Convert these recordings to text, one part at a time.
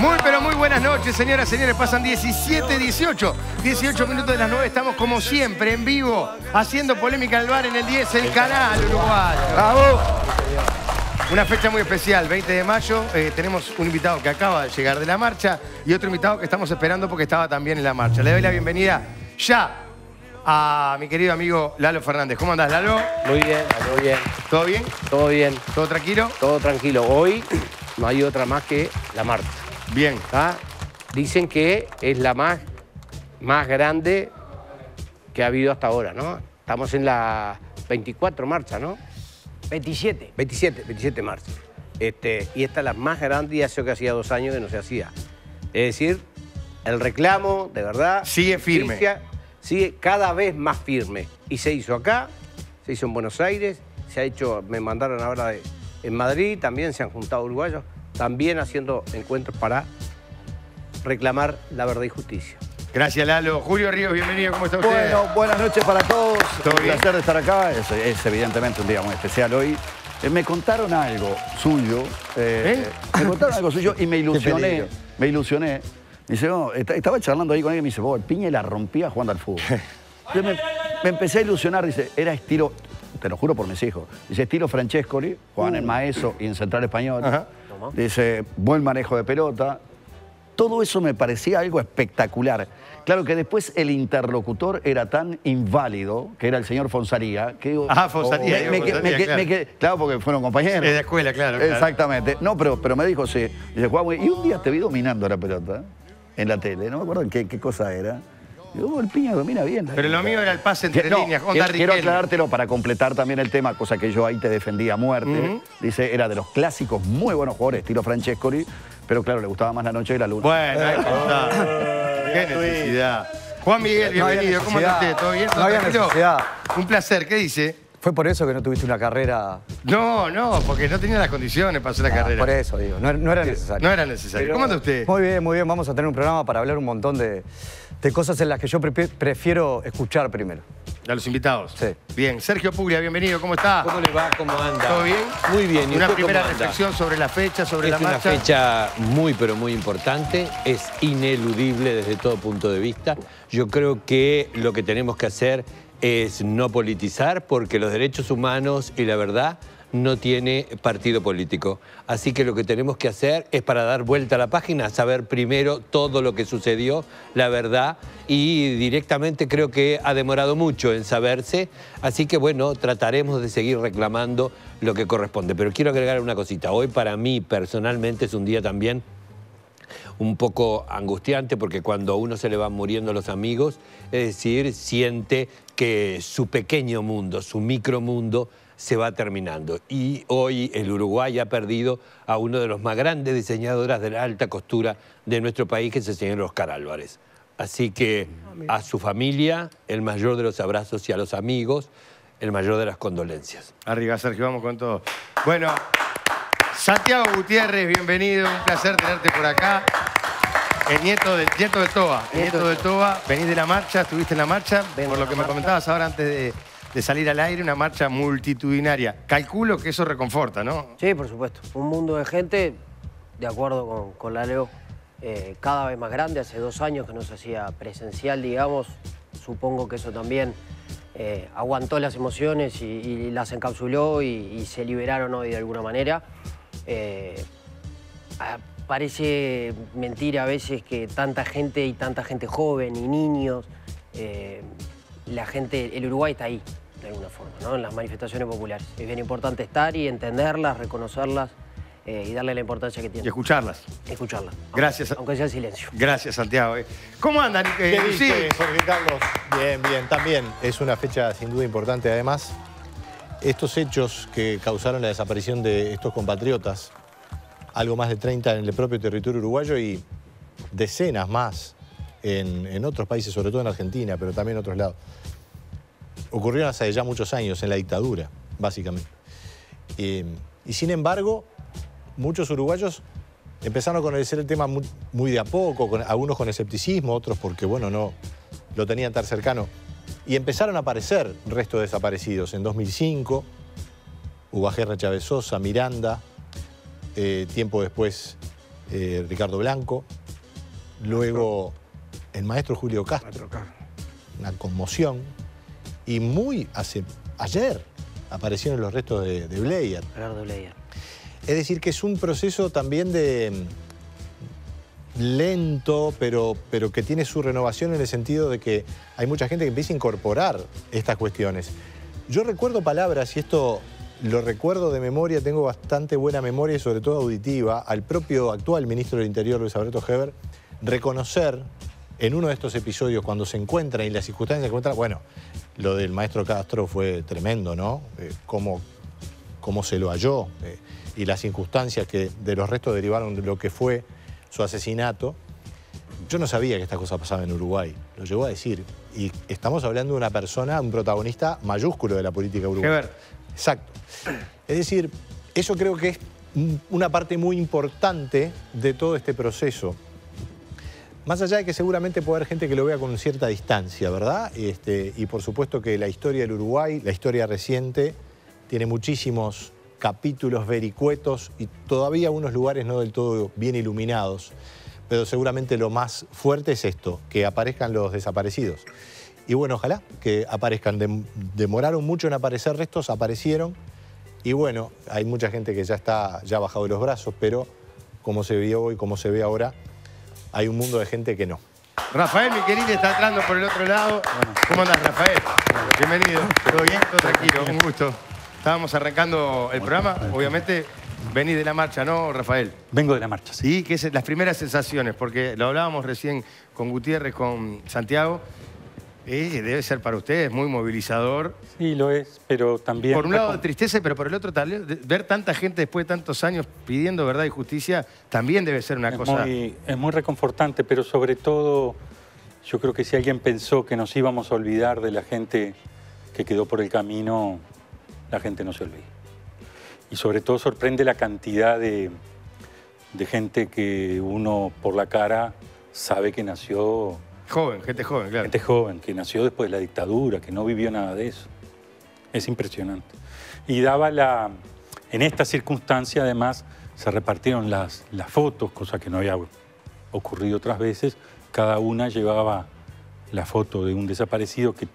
Muy, pero muy buenas noches, señoras y señores. Pasan 17, 18. 18 minutos de las 9. Estamos como siempre en vivo, haciendo polémica al bar en el 10, el canal uruguayo. ¡Bravo! Una fecha muy especial, 20 de mayo. eh, tenemos un invitado que acaba de llegar de la marcha y otro invitado que estamos esperando porque estaba también en la marcha. Le doy la bienvenida ya a mi querido amigo Lalo Fernández. ¿Cómo andás, Lalo? Muy bien, muy bien. ¿Todo bien? Todo bien, ¿Todo tranquilo? todo tranquilo. Hoy no hay otra más que la marcha. Bien. ¿tá? Dicen que es la más, más grande que ha habido hasta ahora, ¿no? Estamos en la 24 marcha, ¿no? 27. 27, 27 marcha. Este, y esta es la más grande y hace que hacía dos años que no se hacía. Es decir, el reclamo, de verdad... Sigue firme. Sigue cada vez más firme. Y se hizo acá, se hizo en Buenos Aires, se ha hecho, me mandaron ahora de- en Madrid, también se han juntado uruguayos, también haciendo encuentros para reclamar la verdad y justicia. Gracias, Lalo. Julio Ríos, bienvenido. ¿Cómo está usted? Bueno, buenas noches para todos. ¿Todo un bien? placer de estar acá. Es, es evidentemente un día muy especial hoy. Eh, me contaron algo suyo. eh, Me contaron algo suyo y me ilusioné. Me ilusioné. Me dice, no, est- estaba charlando ahí con alguien y me dice, vos, el piña la rompía jugando al fútbol. Yo me, me empecé a ilusionar, dice, era estilo, te lo juro por mis hijos, dice estilo Francescoli, jugaban en Maeso y en Central Español. Ajá. Dice, buen manejo de pelota. Todo eso me parecía algo espectacular. Claro que después el interlocutor era tan inválido, que era el señor Fonsaría, que Ah, Fonsaría, me- digo, me que- Fonsaría, me que- claro. porque fueron compañeros. Es de escuela, claro, claro. Exactamente. No, pero, pero me dijo, sí. Dice, "Juan, y un día te vi dominando la pelota en la tele, no me acuerdo en qué, qué cosa era. Digo, "Oh, el piña domina bien. Pero lo mío era el pase entre no, líneas. Onda quiero, quiero aclarártelo para completar también el tema, cosa que yo ahí te defendía a muerte. Dice, era de los clásicos muy buenos jugadores, estilo Francescoli, pero claro, le gustaba más la noche que la luna. Bueno, ahí está. Qué necesidad. Juan Miguel, No había bienvenido. ¿Cómo está usted? necesidad. ¿Todo bien? No ¿Todo había tranquilo? necesidad. Un placer. ¿Qué dice? Fue por eso que no tuviste una carrera. No, no, porque no tenía las condiciones para hacer la Ah, carrera. Por eso digo, no, no era necesario. No era necesario. ¿Cómo anda usted? Muy bien, muy bien. Vamos a tener un programa para hablar un montón de, de cosas en las que yo pre- prefiero escuchar primero. A los invitados. Sí. Bien. Sergio Puglia, bienvenido. ¿Cómo está? ¿Cómo le va? ¿Cómo anda? ¿Todo bien? Muy bien. ¿Y Una primera reflexión sobre la fecha, sobre Es la una marcha. fecha muy, pero muy importante. Es ineludible desde todo punto de vista. Yo creo que lo que tenemos que hacer es no politizar porque los derechos humanos y la verdad no tiene partido político. Así que lo que tenemos que hacer es para dar vuelta a la página, saber primero todo lo que sucedió, la verdad, y directamente creo que ha demorado mucho en saberse. Así que bueno, trataremos de seguir reclamando lo que corresponde. Pero quiero agregar una cosita. Hoy para mí personalmente es un día también un poco angustiante porque cuando a uno se le van muriendo los amigos, es decir, siente que su pequeño mundo, su micromundo, se va terminando. Y hoy el Uruguay ha perdido a uno de los más grandes diseñadoras de la alta costura de nuestro país, que es el señor Oscar Álvarez. Así que a su familia, el mayor de los abrazos y a los amigos, el mayor de las condolencias. Arriba, Sergio, vamos con todo. Bueno, Santiago Gutiérrez, bienvenido. Un placer tenerte por acá. El nieto del nieto de Toba. El nieto de Toba. Venís de la marcha, estuviste en la marcha. Vengo por lo que me comentabas ahora antes de, de salir al aire, una marcha multitudinaria. Calculo que eso reconforta, ¿no? Sí, por supuesto. Un mundo de gente, de acuerdo con, con la Leo, eh, cada vez más grande. Hace dos años que no se hacía presencial, digamos. Supongo que eso también eh, aguantó las emociones y, las encapsuló y, se liberaron hoy de alguna manera. Eh, parece mentira a veces que tanta gente y tanta gente joven y niños, la gente, el Uruguay está ahí, alguna forma, ¿no? en las manifestaciones populares. Es bien importante estar y entenderlas, reconocerlas eh, y darle la importancia que Y tienen. escucharlas. Escucharlas. Gracias. Aunque sea en silencio. Gracias, Santiago. eh. ¿Cómo andan? Eh, ¿Qué sí. dice Jorge Carlos? Bien, bien, también es una fecha sin duda importante. Además, estos hechos que causaron la desaparición de estos compatriotas, algo más de 30 en el propio territorio uruguayo y decenas más en, en otros países, sobre todo en Argentina, pero también en otros lados, ocurrieron hace ya muchos años, en la dictadura, básicamente. Eh, y sin embargo, muchos uruguayos empezaron a conocer el tema muy, muy de a poco, con, algunos con escepticismo, otros porque, bueno, no lo tenían tan cercano. Y empezaron a aparecer restos desaparecidos. En 2005, Ubajerra Chávez Sosa, Miranda, eh, tiempo después eh, Ricardo Blanco, luego el maestro Julio Castro, una conmoción, y muy hace, ayer aparecieron los restos de, de Bleyer. Gerardo Leyer. Es decir, que es un proceso también de mm, lento, pero, pero que tiene su renovación en el sentido de que hay mucha gente que empieza a incorporar estas cuestiones. Yo recuerdo palabras, y esto lo recuerdo de memoria, tengo bastante buena memoria y sobre todo auditiva, al propio actual ministro del Interior, Luis Alberto Heber, reconocer en uno de estos episodios, cuando se encuentran y las circunstancias se encuentran, bueno, lo del maestro Castro fue tremendo, ¿no? Eh, cómo, cómo se lo halló eh, y las circunstancias que de los restos derivaron de lo que fue su asesinato. Yo no sabía que esta cosa pasaba en Uruguay, lo llegó a decir. Y estamos hablando de una persona, un protagonista mayúsculo de la política uruguaya. Exacto. Es decir, eso creo que es un- una parte muy importante de todo este proceso. Más allá de que seguramente puede haber gente que lo vea con cierta distancia, ¿verdad? Este, y por supuesto que la historia del Uruguay, la historia reciente, tiene muchísimos capítulos vericuetos y todavía unos lugares no del todo bien iluminados. Pero seguramente lo más fuerte es esto, que aparezcan los desaparecidos. Y bueno, ojalá que aparezcan. Dem- demoraron mucho en aparecer restos, aparecieron. Y bueno, hay mucha gente que ya está ya bajado de los brazos, pero como se vio hoy, como se ve ahora, hay un mundo de gente que no. Rafael, mi querido, está entrando por el otro lado. ¿Cómo andás, Rafael? Bienvenido. ¿Todo bien? Todo tranquilo, un gusto. Estábamos arrancando el programa, obviamente venís de la marcha, ¿no, Rafael? Vengo de la marcha, sí. Sí, que es las primeras sensaciones, porque lo hablábamos recién con Gutiérrez, con Santiago. Eh, debe ser para ustedes muy movilizador. Sí, lo es, pero también... Por un lado de tristeza, pero por el otro tal vez, ver tanta gente después de tantos años pidiendo verdad y justicia también debe ser una es cosa. muy, es muy reconfortante, pero sobre todo yo creo que si alguien pensó que nos íbamos a olvidar de la gente que quedó por el camino, la gente no se olvida. Y sobre todo sorprende la cantidad de, de gente que uno por la cara sabe que nació, Joven, gente joven, claro. gente joven, que nació después de la dictadura, que no vivió nada de eso. Es impresionante. Y daba la. En esta circunstancia, además, se repartieron las, las fotos, cosa que no había ocurrido otras veces. Cada una llevaba la foto de un desaparecido que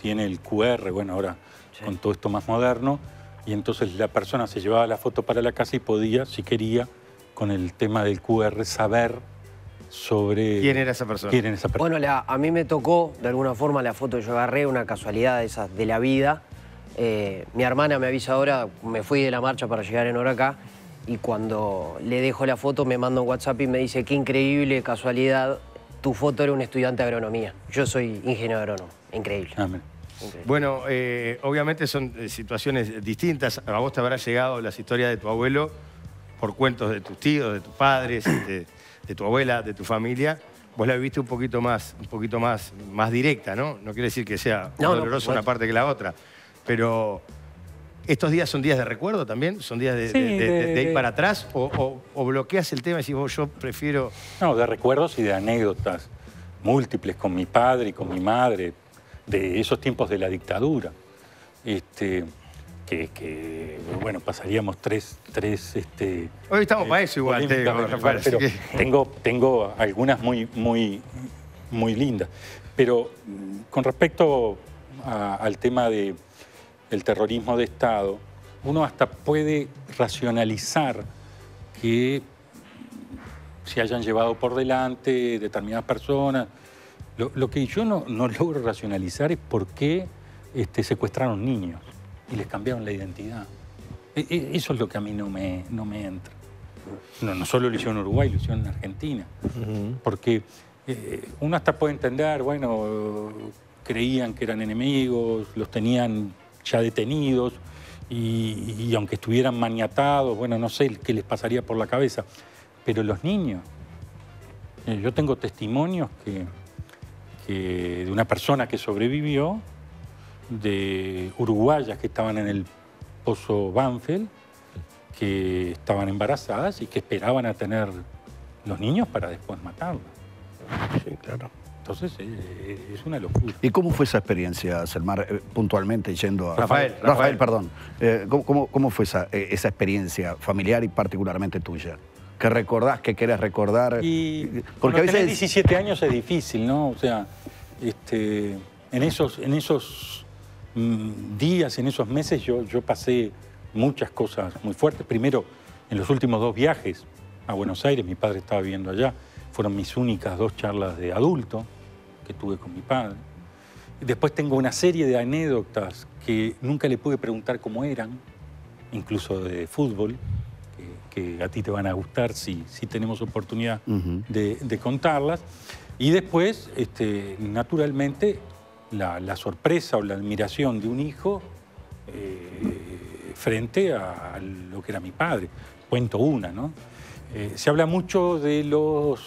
tiene el QR, bueno, ahora con todo esto más moderno. Y entonces la persona se llevaba la foto para la casa y podía, si quería, con el tema del QR, saber sobre. ¿Quién era esa persona? quién era esa persona. Bueno, la- a mí me tocó, de alguna forma, la foto que yo agarré, una casualidad de esas de la vida. Eh, mi hermana me avisa ahora, me fui de la marcha para llegar en hora acá, y cuando le dejo la foto me manda un WhatsApp y me dice, qué increíble casualidad, tu foto era un estudiante de agronomía. Yo soy ingeniero agrónomo, increíble. Ah, increíble. Bueno, eh, obviamente son eh, situaciones distintas. A vos te habrá llegado las historias de tu abuelo por cuentos de tus tíos, de tus padres, de, de tu abuela, de tu familia. Vos la viviste un poquito más, un poquito más, más directa, ¿no? No quiere decir que sea No, dolorosa una parte que la otra. Pero estos días son días de recuerdo también, son días de, Sí, de- de- de- de ir para atrás o, o- o bloqueas el tema y decís, vos, yo prefiero. No, de recuerdos y de anécdotas múltiples con mi padre y con mi madre, de esos tiempos de la dictadura. Este, que, que, bueno, pasaríamos tres, tres este, Hoy estamos para eso igual, te digo, polémicas, Rafael, así pero que- tengo, tengo algunas muy, muy, muy lindas. Pero mm, con respecto a- al tema de, del terrorismo de Estado, uno hasta puede racionalizar que se hayan llevado por delante determinadas personas. Lo, lo que yo no, no logro racionalizar es por qué este, secuestraron niños y les cambiaron la identidad. E- e- Eso es lo que a mí no me, no me entra. No, no solo lo hicieron en Uruguay, lo hicieron en Argentina. Porque eh, uno hasta puede entender, bueno, creían que eran enemigos, los tenían ya detenidos y, y aunque estuvieran maniatados, bueno, no sé qué les pasaría por la cabeza. Pero los niños, eh, yo tengo testimonios que, que de una persona que sobrevivió, de uruguayas que estaban en el pozo Banfield, que estaban embarazadas y que esperaban a tener los niños para después matarlos. Sí, claro. Entonces eh, es una locura. ¿Y cómo fue esa experiencia, Selmar, eh, puntualmente yendo a... Rafael, Rafael, Rafael. perdón. Eh, ¿cómo, cómo- cómo fue esa, eh, esa experiencia familiar y particularmente tuya? que recordás, que querés recordar. Y porque a veces 17 años es difícil, ¿no? O sea, este, en esos, en esos días, en esos meses, yo, yo pasé muchas cosas muy fuertes. Primero, en los últimos dos viajes a Buenos Aires, mi padre estaba viviendo allá, fueron mis únicas dos charlas de adulto que tuve con mi padre. Después tengo una serie de anécdotas que nunca le pude preguntar cómo eran, incluso de fútbol, que, que a ti te van a gustar si, si tenemos oportunidad Ujú. de, de contarlas. Y después, este, naturalmente, la, la sorpresa o la admiración de un hijo eh, frente a, a lo que era mi padre. Cuento una, ¿no? Eh, se habla mucho de los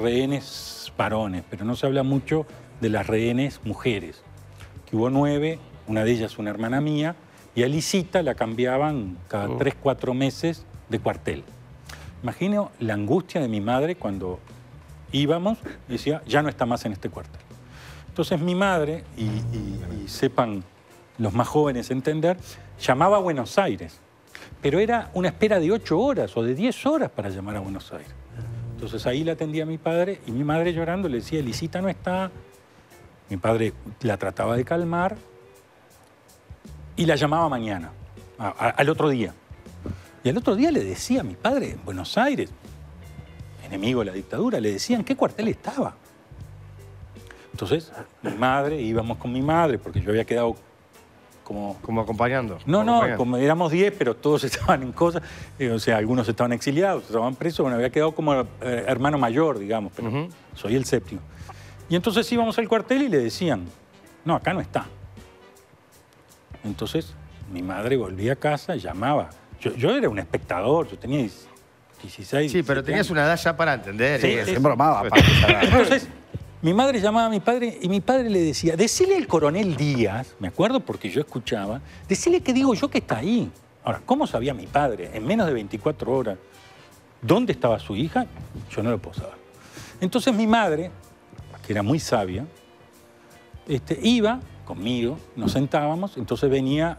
rehenes varones, pero no se habla mucho de las rehenes mujeres, que hubo nueve, una de ellas una hermana mía, y a Lisita la cambiaban cada tres, cuatro meses de cuartel. Imagino la angustia de mi madre cuando íbamos, decía, ya no está más en este cuartel. Entonces mi madre, y, sepan los más jóvenes entender, llamaba a Buenos Aires, pero era una espera de ocho horas o de diez horas para llamar a Buenos Aires. Entonces ahí la atendía mi padre y mi madre llorando le decía, Lisita no está. Mi padre la trataba de calmar y la llamaba mañana, al otro día. Y al otro día le decía a mi padre en Buenos Aires, enemigo de la dictadura, le decían qué cuartel estaba. Entonces, mi madre, íbamos con mi madre, porque yo había quedado como... Como acompañando. No, no, acompañando. como éramos 10, pero todos estaban en cosas, eh, o sea, algunos estaban exiliados, estaban presos, bueno, había quedado como eh, hermano mayor, digamos, pero soy el séptimo. Y entonces íbamos al cuartel y le decían, no, acá no está. Entonces mi madre volvía a casa, llamaba. Yo, yo era un espectador, yo tenía 16. Sí, pero 17 tenías años. una edad ya para entender. Sí, y- bromaba. Entonces, mi madre llamaba a mi padre y mi padre le decía, decile al coronel Díaz, me acuerdo porque yo escuchaba, decile que digo yo que está ahí. Ahora, ¿cómo sabía mi padre en menos de 24 horas dónde estaba su hija? Yo no lo puedo saber. Entonces mi madre, que era muy sabia, este, iba conmigo, nos sentábamos, entonces venía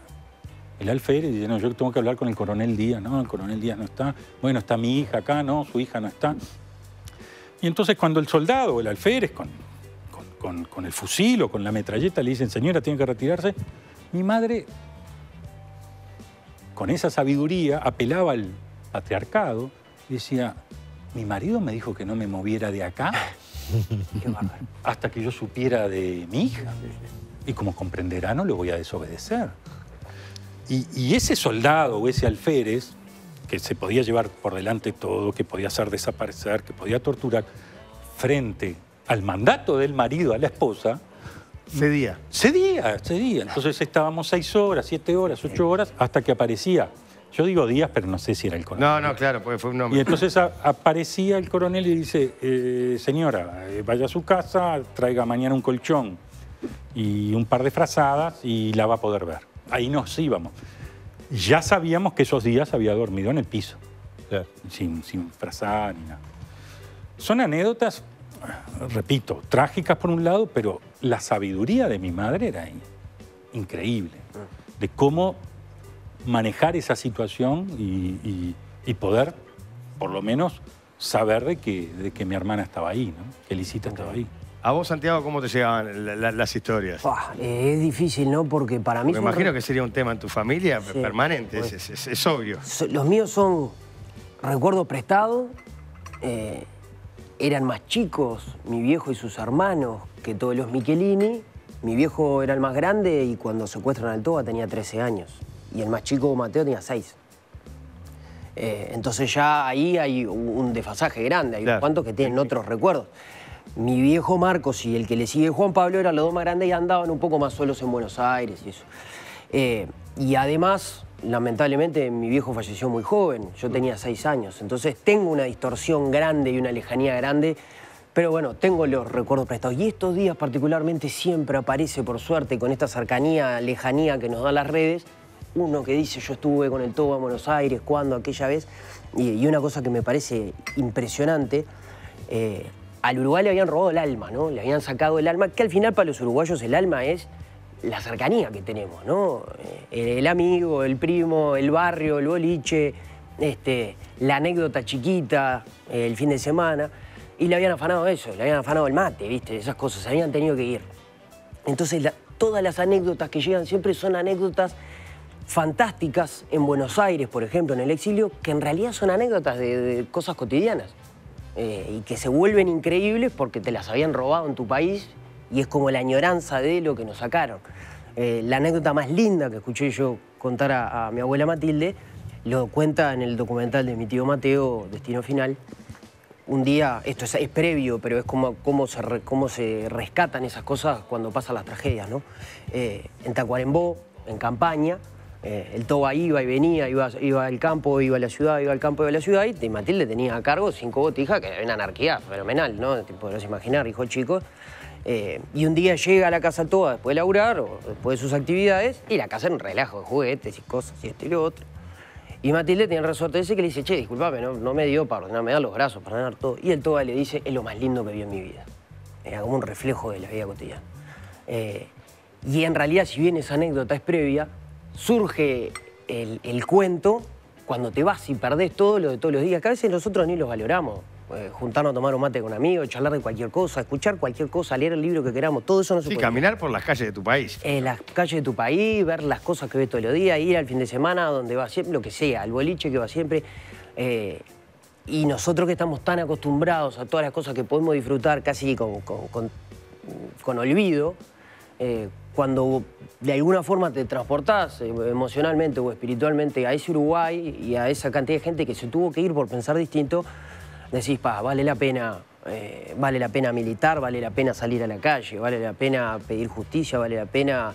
el alférez y dice, no, yo tengo que hablar con el coronel Díaz, no, el coronel Díaz no está, bueno, está mi hija acá, no, su hija no está. Y entonces cuando el soldado o el alférez con, con- con- con el fusil o con la metralleta le dicen, señora, tiene que retirarse, mi madre, con esa sabiduría, apelaba al patriarcado y decía, mi marido me dijo que no me moviera de acá hasta que yo supiera de mi hija. Y como comprenderá, no le voy a desobedecer. Y, y ese soldado o ese alférez, que se podía llevar por delante todo, que podía hacer desaparecer, que podía torturar, frente al mandato del marido a la esposa, Cedía. cedía, cedía. Entonces estábamos seis horas, siete horas, ocho horas, hasta que aparecía. Yo digo días, pero no sé si era el coronel. No, no, claro, porque fue un Y nombre. entonces a- aparecía el coronel y dice, eh, señora, eh, vaya a su casa, traiga mañana un colchón y un par de frazadas y la va a poder ver. Ahí nos íbamos. Ya sabíamos que esos días había dormido en el piso, Claro. sin, sin frazada ni nada. Son anécdotas, repito, trágicas por un lado, pero la sabiduría de mi madre era in- increíble. De cómo manejar esa situación y, y- y poder, por lo menos, saber de que, de que mi hermana estaba ahí, ¿no? que Lisita estaba ahí. ¿A vos, Santiago, cómo te llegaban la- la- las historias? Eh, es difícil, ¿no? Porque para mí... Me imagino re- que sería un tema en tu familia Sí, permanente, pues. es, es- es obvio. Los míos son recuerdos prestados. eh, eran más chicos, mi viejo y sus hermanos, que todos los Michelini. Mi viejo era el más grande y cuando secuestran al Toba tenía 13 años. Y el más chico, Mateo, tenía 6. Eh, entonces ya ahí hay un desfasaje grande. Hay Claro. cuantos que tienen otros recuerdos. Mi viejo Marcos y el que le sigue Juan Pablo eran los dos más grandes y andaban un poco más solos en Buenos Aires y eso. Eh, y además, lamentablemente, mi viejo falleció muy joven. Yo tenía seis años. Entonces tengo una distorsión grande y una lejanía grande. Pero bueno, tengo los recuerdos prestados. Y estos días particularmente siempre aparece, por suerte, con esta cercanía, lejanía que nos dan las redes, uno que dice yo estuve con el Toba en Buenos Aires, cuando, aquella vez. Y, una cosa que me parece impresionante, eh, al Uruguay le habían robado el alma, ¿no? Le habían sacado el alma, que al final para los uruguayos el alma es la cercanía que tenemos, ¿no? Eh, El, amigo, el primo, el barrio, el boliche, este, la anécdota chiquita eh, el fin de semana y le habían afanado eso, le habían afanado el mate, ¿viste? Esas cosas, se habían tenido que ir. Entonces, todas las anécdotas que llegan siempre son anécdotas fantásticas en Buenos Aires, por ejemplo, en el exilio, que en realidad son anécdotas de cosas cotidianas eh, y que se vuelven increíbles porque te las habían robado en tu país y es como la añoranza de lo que nos sacaron. Eh, la anécdota más linda que escuché yo contar a, a mi abuela Matilde lo cuenta en el documental de mi tío Mateo, Destino Final. Un día, esto es, es previo, pero es como cómo se, re- cómo se rescatan esas cosas cuando pasan las tragedias, ¿no? Eh, en Tacuarembó, en campaña, eh, el Toba iba y venía, iba, iba al campo, iba a la ciudad, iba al campo, iba a la ciudad, y Matilde tenía a cargo cinco botijas, que era una anarquía fenomenal, ¿no? Te podrás imaginar, hijo chico. Eh, y un día llega a la casa toda después de laburar o después de sus actividades, y la casa era un relajo de juguetes y cosas, y esto y lo otro. Y Matilde tiene el resorte ese que le dice, che, disculpame, no, no me dio para ordenar, me da los brazos para ordenar todo. Y el Toba le dice, es lo más lindo que vi en mi vida. Era como un reflejo de la vida cotidiana. Eh, y en realidad, si bien esa anécdota es previa, surge el, el cuento cuando te vas y perdés todo lo de todos los días, que a veces nosotros ni los valoramos. Eh, juntarnos a tomar un mate con amigos, charlar de cualquier cosa, escuchar cualquier cosa, leer el libro que queramos, todo eso no se Sí, puede. caminar por las calles de tu país. Eh, las calles de tu país, ver las cosas que ves todos los días, ir al fin de semana donde va siempre, lo que sea, al boliche que va siempre. eh, y nosotros que estamos tan acostumbrados a todas las cosas que podemos disfrutar casi con, con- con- con olvido, eh, cuando de alguna forma te transportás eh, emocionalmente o espiritualmente a ese Uruguay y a esa cantidad de gente que se tuvo que ir por pensar distinto, decís, pa, vale la pena, eh, vale la pena militar, vale la pena salir a la calle, vale la pena pedir justicia, vale la pena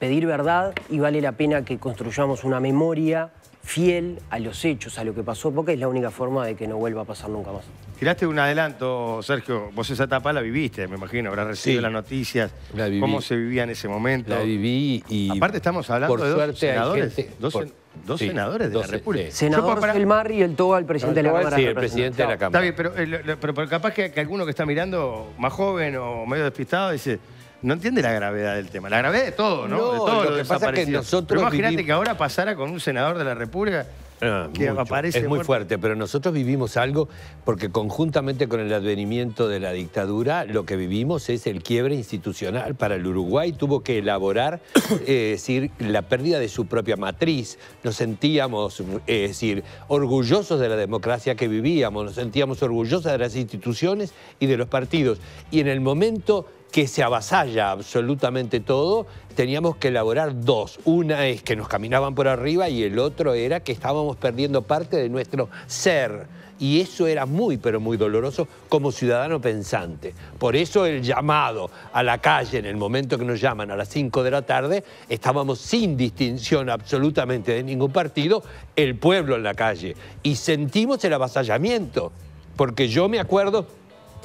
pedir verdad y vale la pena que construyamos una memoria fiel a los hechos, a lo que pasó, porque es la única forma de que no vuelva a pasar nunca más. Tiraste un adelanto, Sergio. Vos esa etapa la viviste, me imagino. Habrás recibido Sí. las noticias. La viví. ¿Cómo se vivía en ese momento? La viví y. Aparte estamos hablando por de dos suerte senadores, gente- dos por- sen- dos sí, senadores de la dos- República. sí. Senador Yo, para- Gelmar y el Toba, el presidente de la Cámara Sí, el presidente de la Está Cámara. bien, pero, eh, lo- lo- pero, pero capaz que, que alguno que está mirando más joven o medio despistado dice, no entiende la gravedad del tema. La gravedad de todo, ¿no? No, de todo lo que pasa es que nosotros Pero imagínate vivimos- que ahora pasara con un senador de la República Ah, que mucho. aparece es muy muerto. fuerte, pero nosotros vivimos algo porque conjuntamente con el advenimiento de la dictadura, lo que vivimos es el quiebre institucional para el Uruguay. Tuvo que elaborar, eh, es decir, la pérdida de su propia matriz. Nos sentíamos, eh, es decir, orgullosos de la democracia que vivíamos, nos sentíamos orgullosos de las instituciones y de los partidos. Y en el momento que se avasalla absolutamente todo, teníamos que elaborar dos. Una es que nos caminaban por arriba y el otro era que estábamos perdiendo parte de nuestro ser. Y eso era muy, pero muy doloroso como ciudadano pensante. Por eso el llamado a la calle en el momento que nos llaman a las 5 de la tarde, estábamos sin distinción absolutamente de ningún partido, el pueblo en la calle. Y sentimos el avasallamiento. Porque yo me acuerdo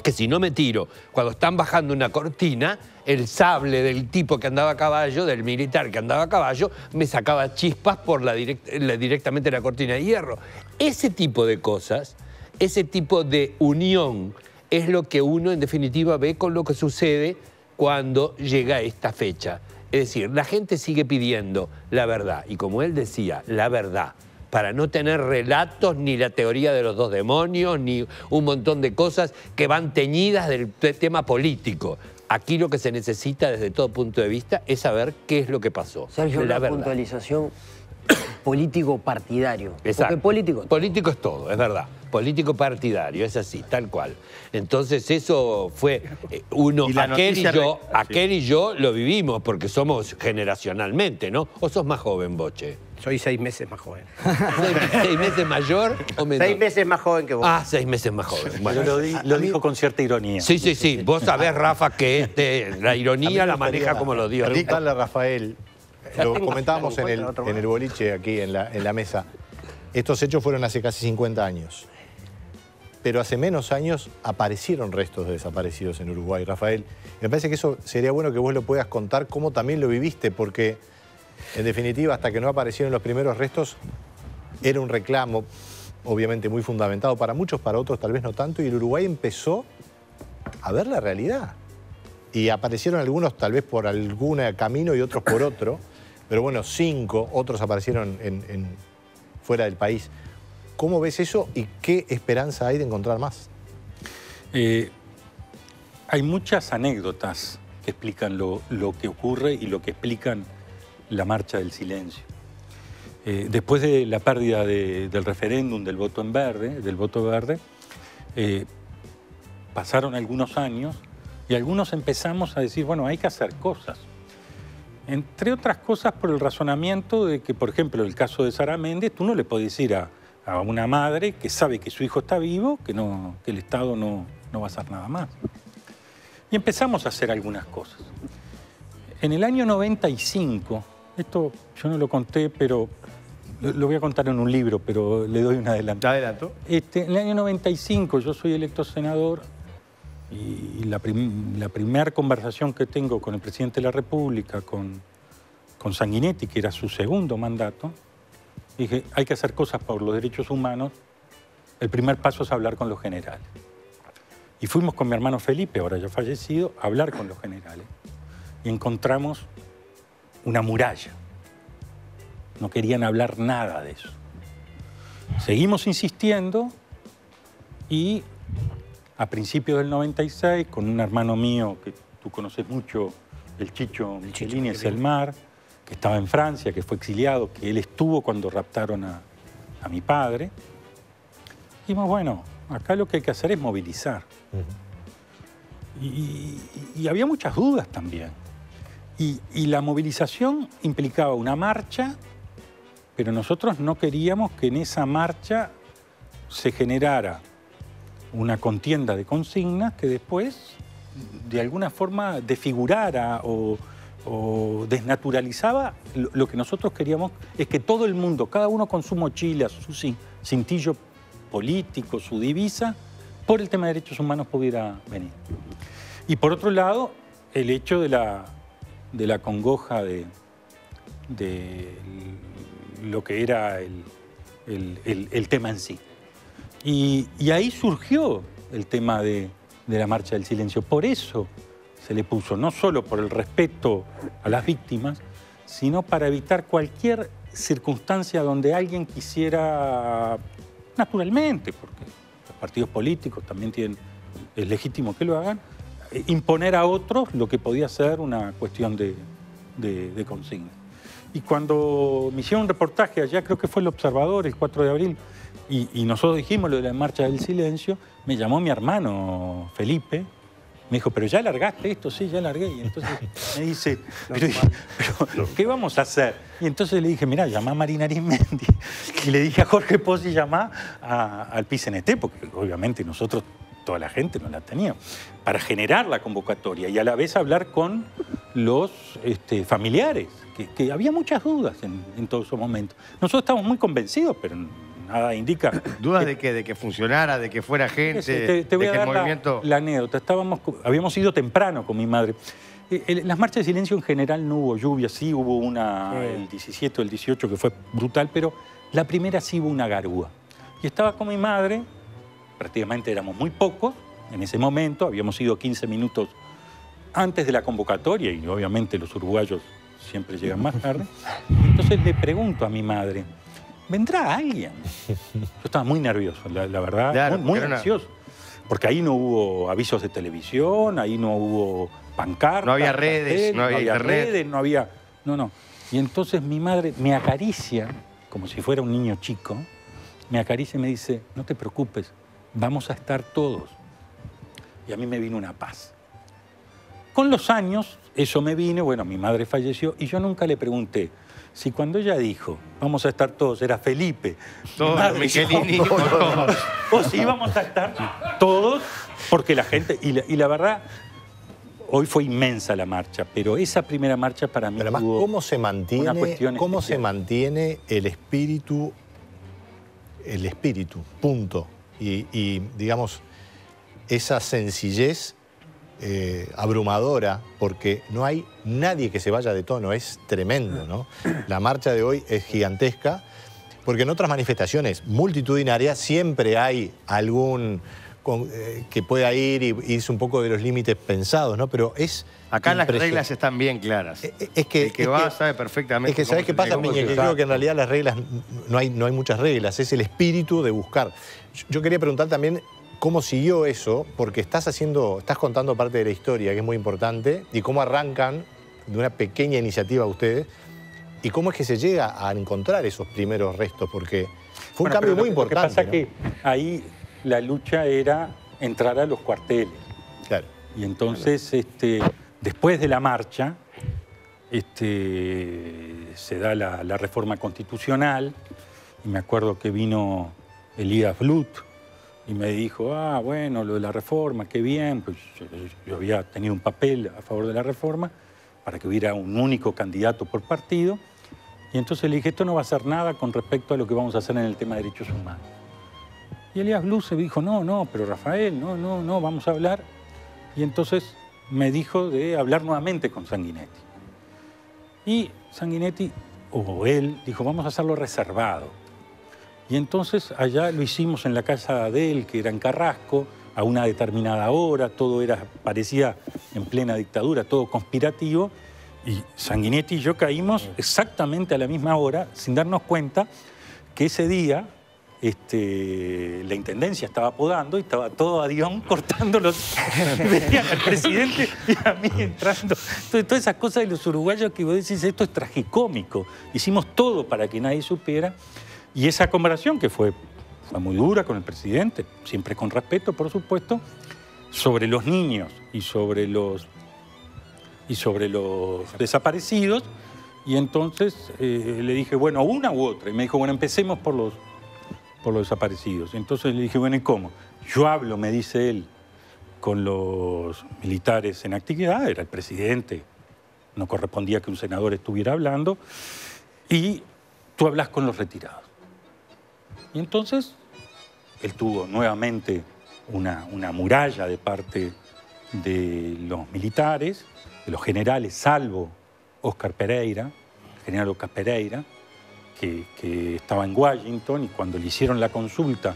que si no me tiro, cuando están bajando una cortina, el sable del tipo que andaba a caballo, del militar que andaba a caballo, me sacaba chispas por direct- la- directamente la cortina de hierro. Ese tipo de cosas, ese tipo de unión, es lo que uno en definitiva ve con lo que sucede cuando llega esta fecha. Es decir, la gente sigue pidiendo la verdad, y como él decía, la verdad para no tener relatos ni la teoría de los dos demonios, ni un montón de cosas que van teñidas del te- tema político. Aquí lo que se necesita desde todo punto de vista es saber qué es lo que pasó. Sergio, la una verdad. puntualización político partidario. Exacto. Porque político. Político es todo, es verdad. Político partidario, es así, tal cual. Entonces eso fue eh, uno, Y aquel y yo, re- aquel y yo lo vivimos porque somos generacionalmente, ¿no? ¿O sos más joven, Boche? Soy seis meses más joven. ¿Seis, meses mayor o menor? Seis meses más joven que vos. Ah, seis meses más joven. Bueno. Lo, di- lo dijo con cierta ironía. Sí, sí, sí. Vos sabés, Rafa, que este, la ironía la maneja como dioses. Preguntarle a Rafael, lo comentábamos en el, en el boliche aquí en la, en la mesa. Estos hechos fueron hace casi 50 años. Pero hace menos años aparecieron restos de desaparecidos en Uruguay, Rafael. Me parece que eso sería bueno que vos lo puedas contar cómo también lo viviste, porque en definitiva, hasta que no aparecieron los primeros restos, era un reclamo, obviamente muy fundamentado para muchos, para otros tal vez no tanto, y el Uruguay empezó a ver la realidad. Y aparecieron algunos tal vez por algún camino y otros por otro, pero bueno, cinco, otros aparecieron en- fuera del país. ¿Cómo ves eso y qué esperanza hay de encontrar más? Eh, hay muchas anécdotas que explican lo, que ocurre y lo que explican la marcha del silencio. Eh, después de la pérdida de- del referéndum del voto en verde, del voto verde, eh, pasaron algunos años y algunos empezamos a decir, bueno, hay que hacer cosas. Entre otras cosas por el razonamiento de que, por ejemplo, el caso de Sara Méndez, tú no le podés decir a, a una madre que sabe que su hijo está vivo, que, no, que el Estado no, no va a hacer nada más. Y empezamos a hacer algunas cosas. En el año 95, esto yo no lo conté, pero lo, voy a contar en un libro, pero le doy un adelanto. Adelanto. Este, en el año 95 yo soy electo senador y la, prim- la primera conversación que tengo con el presidente de la República, con, con Sanguinetti, que era su segundo mandato, dije, hay que hacer cosas por los derechos humanos. El primer paso es hablar con los generales. Y fuimos con mi hermano Felipe, ahora ya fallecido, a hablar con los generales. Y encontramos una muralla. No querían hablar nada de eso. Seguimos insistiendo y a principios del 96, con un hermano mío que tú conoces mucho, el Chicho Michelini, es el mar, que estaba en Francia, que fue exiliado, que él estuvo cuando raptaron a, a mi padre, dijimos, bueno, acá lo que hay que hacer es movilizar. Y, y- y había muchas dudas también. Y, y la movilización implicaba una marcha, pero nosotros no queríamos que en esa marcha se generara una contienda de consignas que después de alguna forma desfigurara o, o desnaturalizaba lo, que nosotros queríamos es que todo el mundo, cada uno con su mochila, su cin- cintillo político, su divisa, por el tema de derechos humanos pudiera venir. Y por otro lado, el hecho de la, de la congoja de, de lo que era el, el- el- el tema en sí. Y, y ahí surgió el tema de, de la marcha del silencio. Por eso se le puso, no solo por el respeto a las víctimas, sino para evitar cualquier circunstancia donde alguien quisiera, naturalmente, porque los partidos políticos también tienen, es legítimo que lo hagan, eh, imponer a otros lo que podía ser una cuestión de, de, consigna. Y cuando me hicieron un reportaje allá, creo que fue el Observador, el 4 de abril, y, y nosotros dijimos lo de la marcha del silencio, me llamó mi hermano Felipe, me dijo, pero ya largaste esto, sí, ya largué. Y entonces me dice, pero, pero, ¿qué vamos a hacer? Y entonces le dije, mira, llama a Marina Arismendi. Y le dije a Jorge Pozzi, llama a- al PICNT, porque obviamente nosotros, toda la gente no la tenía, para generar la convocatoria y a la vez hablar con los este, familiares, que, que había muchas dudas en, en todos esos momentos. Nosotros estamos muy convencidos, pero nada indica ¿Dudas de que, de que funcionara, de que fuera gente, Sí, te, te voy de a dar el movimiento... la, anécdota. Estábamos, habíamos ido temprano con mi madre. Eh, las marchas de silencio en general no hubo lluvia, sí hubo una el 17 o el 18 que fue brutal, pero la primera sí hubo una garúa. Y estaba con mi madre, prácticamente éramos muy pocos en ese momento, habíamos ido 15 minutos antes de la convocatoria y obviamente los uruguayos siempre llegan más tarde. Entonces le pregunto a mi madre, ¿vendrá alguien? Yo estaba muy nervioso, la, la verdad, Claro, muy, muy una- ansioso. Porque ahí no hubo avisos de televisión, ahí no hubo pancartas. No había redes, no había internet. redes, no había... No, no. Y entonces mi madre me acaricia, como si fuera un niño chico, me acaricia y me dice, no te preocupes, vamos a estar todos. Y a mí me vino una paz. Con los años, eso me vino, bueno, mi madre falleció y yo nunca le pregunté si cuando ella dijo, vamos a estar todos, era Felipe, Todos, madre, Michelini, o si íbamos a estar todos, porque la gente, y la, y la verdad, hoy fue inmensa la marcha, pero esa primera marcha para mí Pero además, ¿cómo se una mantiene, cuestión cómo se mantiene el espíritu, el espíritu, punto? Y, y, digamos, esa sencillez eh, abrumadora, porque no hay nadie que se vaya de tono, es tremendo, ¿no? La marcha de hoy es gigantesca, porque en otras manifestaciones multitudinarias siempre hay algún con- eh, que pueda ir y irse un poco de los límites pensados, ¿no? Pero es. Acá las reglas están bien claras. Eh, Es que, El que es va que- sabe perfectamente. Es que, ¿sabes qué pasa, Piña? que creo que en realidad las reglas no hay, no hay muchas reglas, es el espíritu de buscar. Yo- Yo quería preguntar también cómo siguió eso, porque estás haciendo, estás contando parte de la historia, que es muy importante, y cómo arrancan de una pequeña iniciativa ustedes, y cómo es que se llega a encontrar esos primeros restos, porque fue un Bueno, cambio muy lo importante. Lo que pasa ¿no? que ahí la lucha era entrar a los cuarteles. Claro. Y entonces, este, después de la marcha, este, se da la, la reforma constitucional. Y me acuerdo que vino Elías Blut y me dijo, ah, bueno, lo de la reforma, qué bien. Pues yo, había tenido un papel a favor de la reforma para que hubiera un único candidato por partido. Y entonces le dije, esto no va a hacer nada con respecto a lo que vamos a hacer en el tema de derechos humanos. Y Elías Blut se dijo, no, no, pero Rafael, no, no, no, vamos a hablar. Y entonces me dijo de hablar nuevamente con Sanguinetti. Y Sanguinetti, o él, dijo, vamos a hacerlo reservado. Y entonces allá lo hicimos en la casa de él, que era en Carrasco, a una determinada hora, todo era, parecía en plena dictadura, todo conspirativo. Y Sanguinetti y yo caímos exactamente a la misma hora, sin darnos cuenta que ese día este, la intendencia estaba podando y estaba todo a Dion cortando los. Venían al presidente y a mí entrando. Entonces, todas esas cosas de los uruguayos que vos decís, esto es tragicómico. Hicimos todo para que nadie supiera. Y esa conversación, que fue, fue muy dura con el presidente, siempre con respeto, por supuesto, sobre los niños y sobre los, y sobre los desaparecidos. Y entonces eh, le dije, bueno, una u otra. Y me dijo, bueno, empecemos por los, por los desaparecidos. Entonces le dije, bueno, ¿y cómo? Yo hablo, me dice él, con los militares en actividad, era el presidente, no correspondía que un senador estuviera hablando, y tú hablas con los retirados. Y entonces él tuvo nuevamente una, una muralla de parte de los militares, de los generales, salvo Oscar Pereira, el general Oscar Pereira, que, que estaba en Washington y cuando le hicieron la consulta,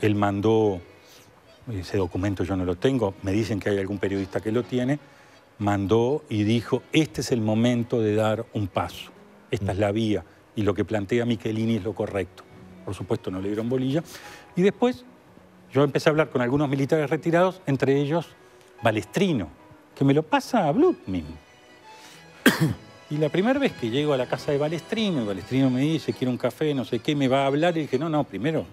él mandó, ese documento yo no lo tengo, me dicen que hay algún periodista que lo tiene, mandó y dijo, este es el momento de dar un paso, esta es la vía y lo que plantea Michelini es lo correcto. Por supuesto no le dieron bolilla. Y después yo empecé a hablar con algunos militares retirados, entre ellos Balestrino, que me lo pasa a Blut mismo. Y la primera vez que llego a la casa de Balestrino, y Balestrino me dice, quiero un café, no sé qué, me va a hablar, y dije, no, no, primero,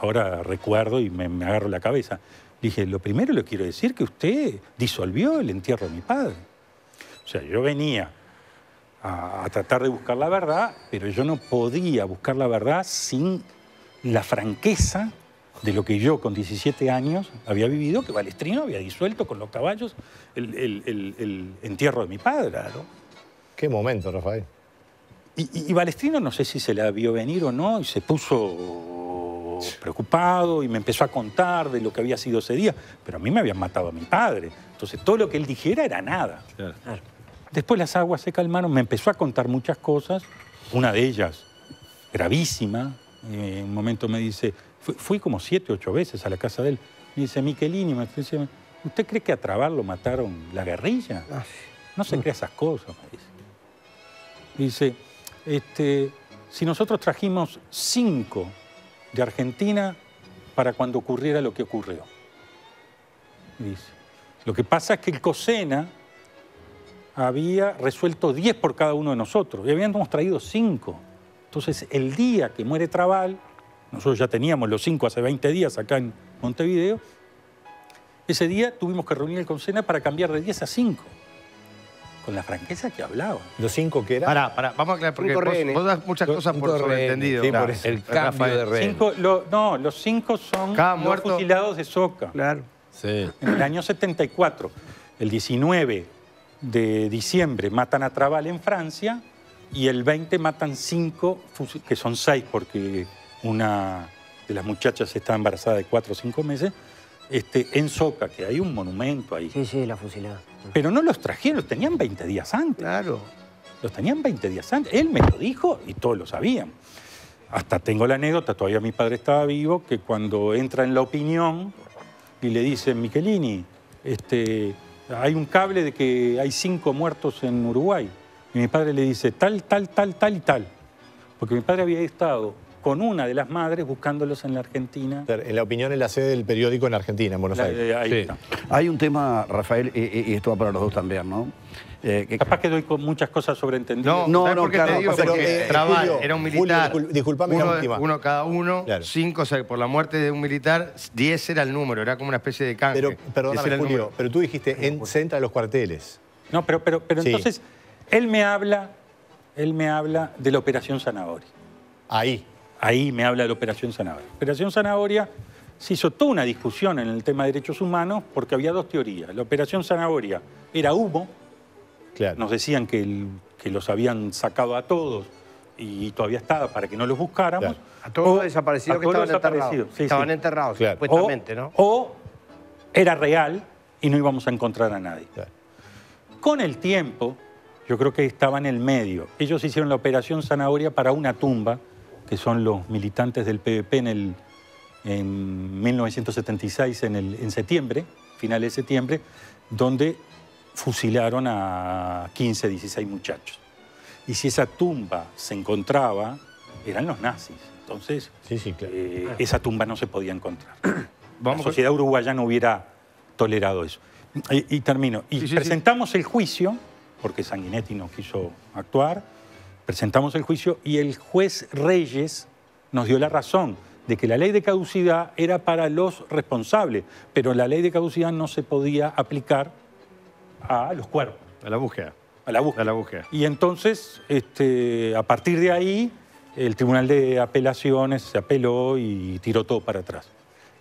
ahora recuerdo y me, me agarro la cabeza. Dije, lo primero le quiero decir que usted disolvió el entierro de mi padre. O sea, yo venía a, a tratar de buscar la verdad, pero yo no podía buscar la verdad sin la franqueza de lo que yo con 17 años había vivido, que Balestrino había disuelto con los caballos el, el- el- el entierro de mi padre. Qué momento, Rafael. Y, y- y Balestrino no sé si se la vio venir o no, y se puso preocupado y me empezó a contar de lo que había sido ese día, pero a mí me habían matado a mi padre. Entonces todo lo que él dijera era nada. Después las aguas se calmaron, me empezó a contar muchas cosas, una de ellas gravísima. eh, en un momento me dice, fui, fui como siete, ocho veces a la casa de él. Me dice, Michelini, me dice, ¿usted cree que a Trabar lo mataron la guerrilla? No se crea esas cosas, me dice. Dice, este, si nosotros trajimos cinco de Argentina para cuando ocurriera lo que ocurrió. Dice, lo que pasa es que el COSENA había resuelto 10 por cada uno de nosotros y habíamos traído 5. Entonces, el día que muere Trabal, nosotros ya teníamos los 5 hace 20 días acá en Montevideo, ese día tuvimos que reunir el COSENA para cambiar de 10 a 5, con la franqueza que hablaba. ¿Los cinco que era? Pará, pará, vamos a aclarar, porque vos, rehenes. vos das muchas cosas por rehenes, sobreentendido. sí, por Claro. eso. El cambio Rafael. de. Cinco, lo- no, los cinco son Cada los muerto- fusilados de Soca. Claro. Sí. En el año 74, el 19 de diciembre matan a Trabal en Francia y el 20 matan cinco, que son seis porque una de las muchachas está embarazada de cuatro o cinco meses, este, en Soca, que hay un monumento ahí. Sí, sí, la fusilada. Pero no los trajeron, los tenían 20 días antes. Claro. Los tenían 20 días antes. Él me lo dijo y todos lo sabían. hasta tengo la anécdota, todavía mi padre estaba vivo, que cuando entra en la opinión y le dicen, Michelini, este, hay un cable de que hay cinco muertos en Uruguay. Y mi padre le dice, tal, tal, tal, tal y tal. Porque mi padre había estado con una de las madres buscándolos en la Argentina. En la opinión en la sede del periódico en Argentina, en Buenos La- Aires. eh, ahí Sí. está. Hay un tema, Rafael, y, y- y esto va para los dos también, ¿no? Eh, que- Capaz que doy con muchas cosas sobreentendidas. No, No, ¿sabes no, claro, te digo? pero, Porque eh, Julio, era un Julio, militar. discul- disculpame la uno, última. uno cada uno, Claro. cinco, o sea, por la muerte de un militar, diez era el número, era como una especie de canje. Pero, perdóname, Julio, número. pero tú dijiste, en, se entra a los cuarteles. No, pero, pero, pero Sí. entonces, él me habla, él me habla de la Operación Zanahoria. Ahí. Ahí me habla de la Operación Zanahoria. Operación Zanahoria se hizo toda una discusión en el tema de derechos humanos porque había dos teorías. La Operación Zanahoria era humo, Claro. nos decían que, el- que los habían sacado a todos y todavía estaba para que no los buscáramos. Claro. A todos los desaparecidos que estaban enterrados. sí, estaban sí. enterrados, Claro. supuestamente, o, ¿no? o era real y no íbamos a encontrar a nadie. Con el tiempo, yo creo que estaba en el medio. Ellos hicieron la operación Zanahoria para una tumba, que son los militantes del PVP en, el, en 1976, en, el, en septiembre, finales de septiembre, donde fusilaron a 15, 16 muchachos. Y si esa tumba se encontraba, eran los nazis. Entonces, Sí, sí, claro. eh, esa tumba no se podía encontrar. Vamos la sociedad uruguaya no hubiera tolerado eso. Y, y termino. Y sí. presentamos el juicio, porque Sanguinetti no quiso actuar, presentamos el juicio y el juez Reyes nos dio la razón de que la ley de caducidad era para los responsables, pero la ley de caducidad no se podía aplicar a los cuerpos, A la búsqueda. a la búsqueda. A la búsqueda. Y entonces, este, a partir de ahí, el Tribunal de Apelaciones se apeló y tiró todo para atrás.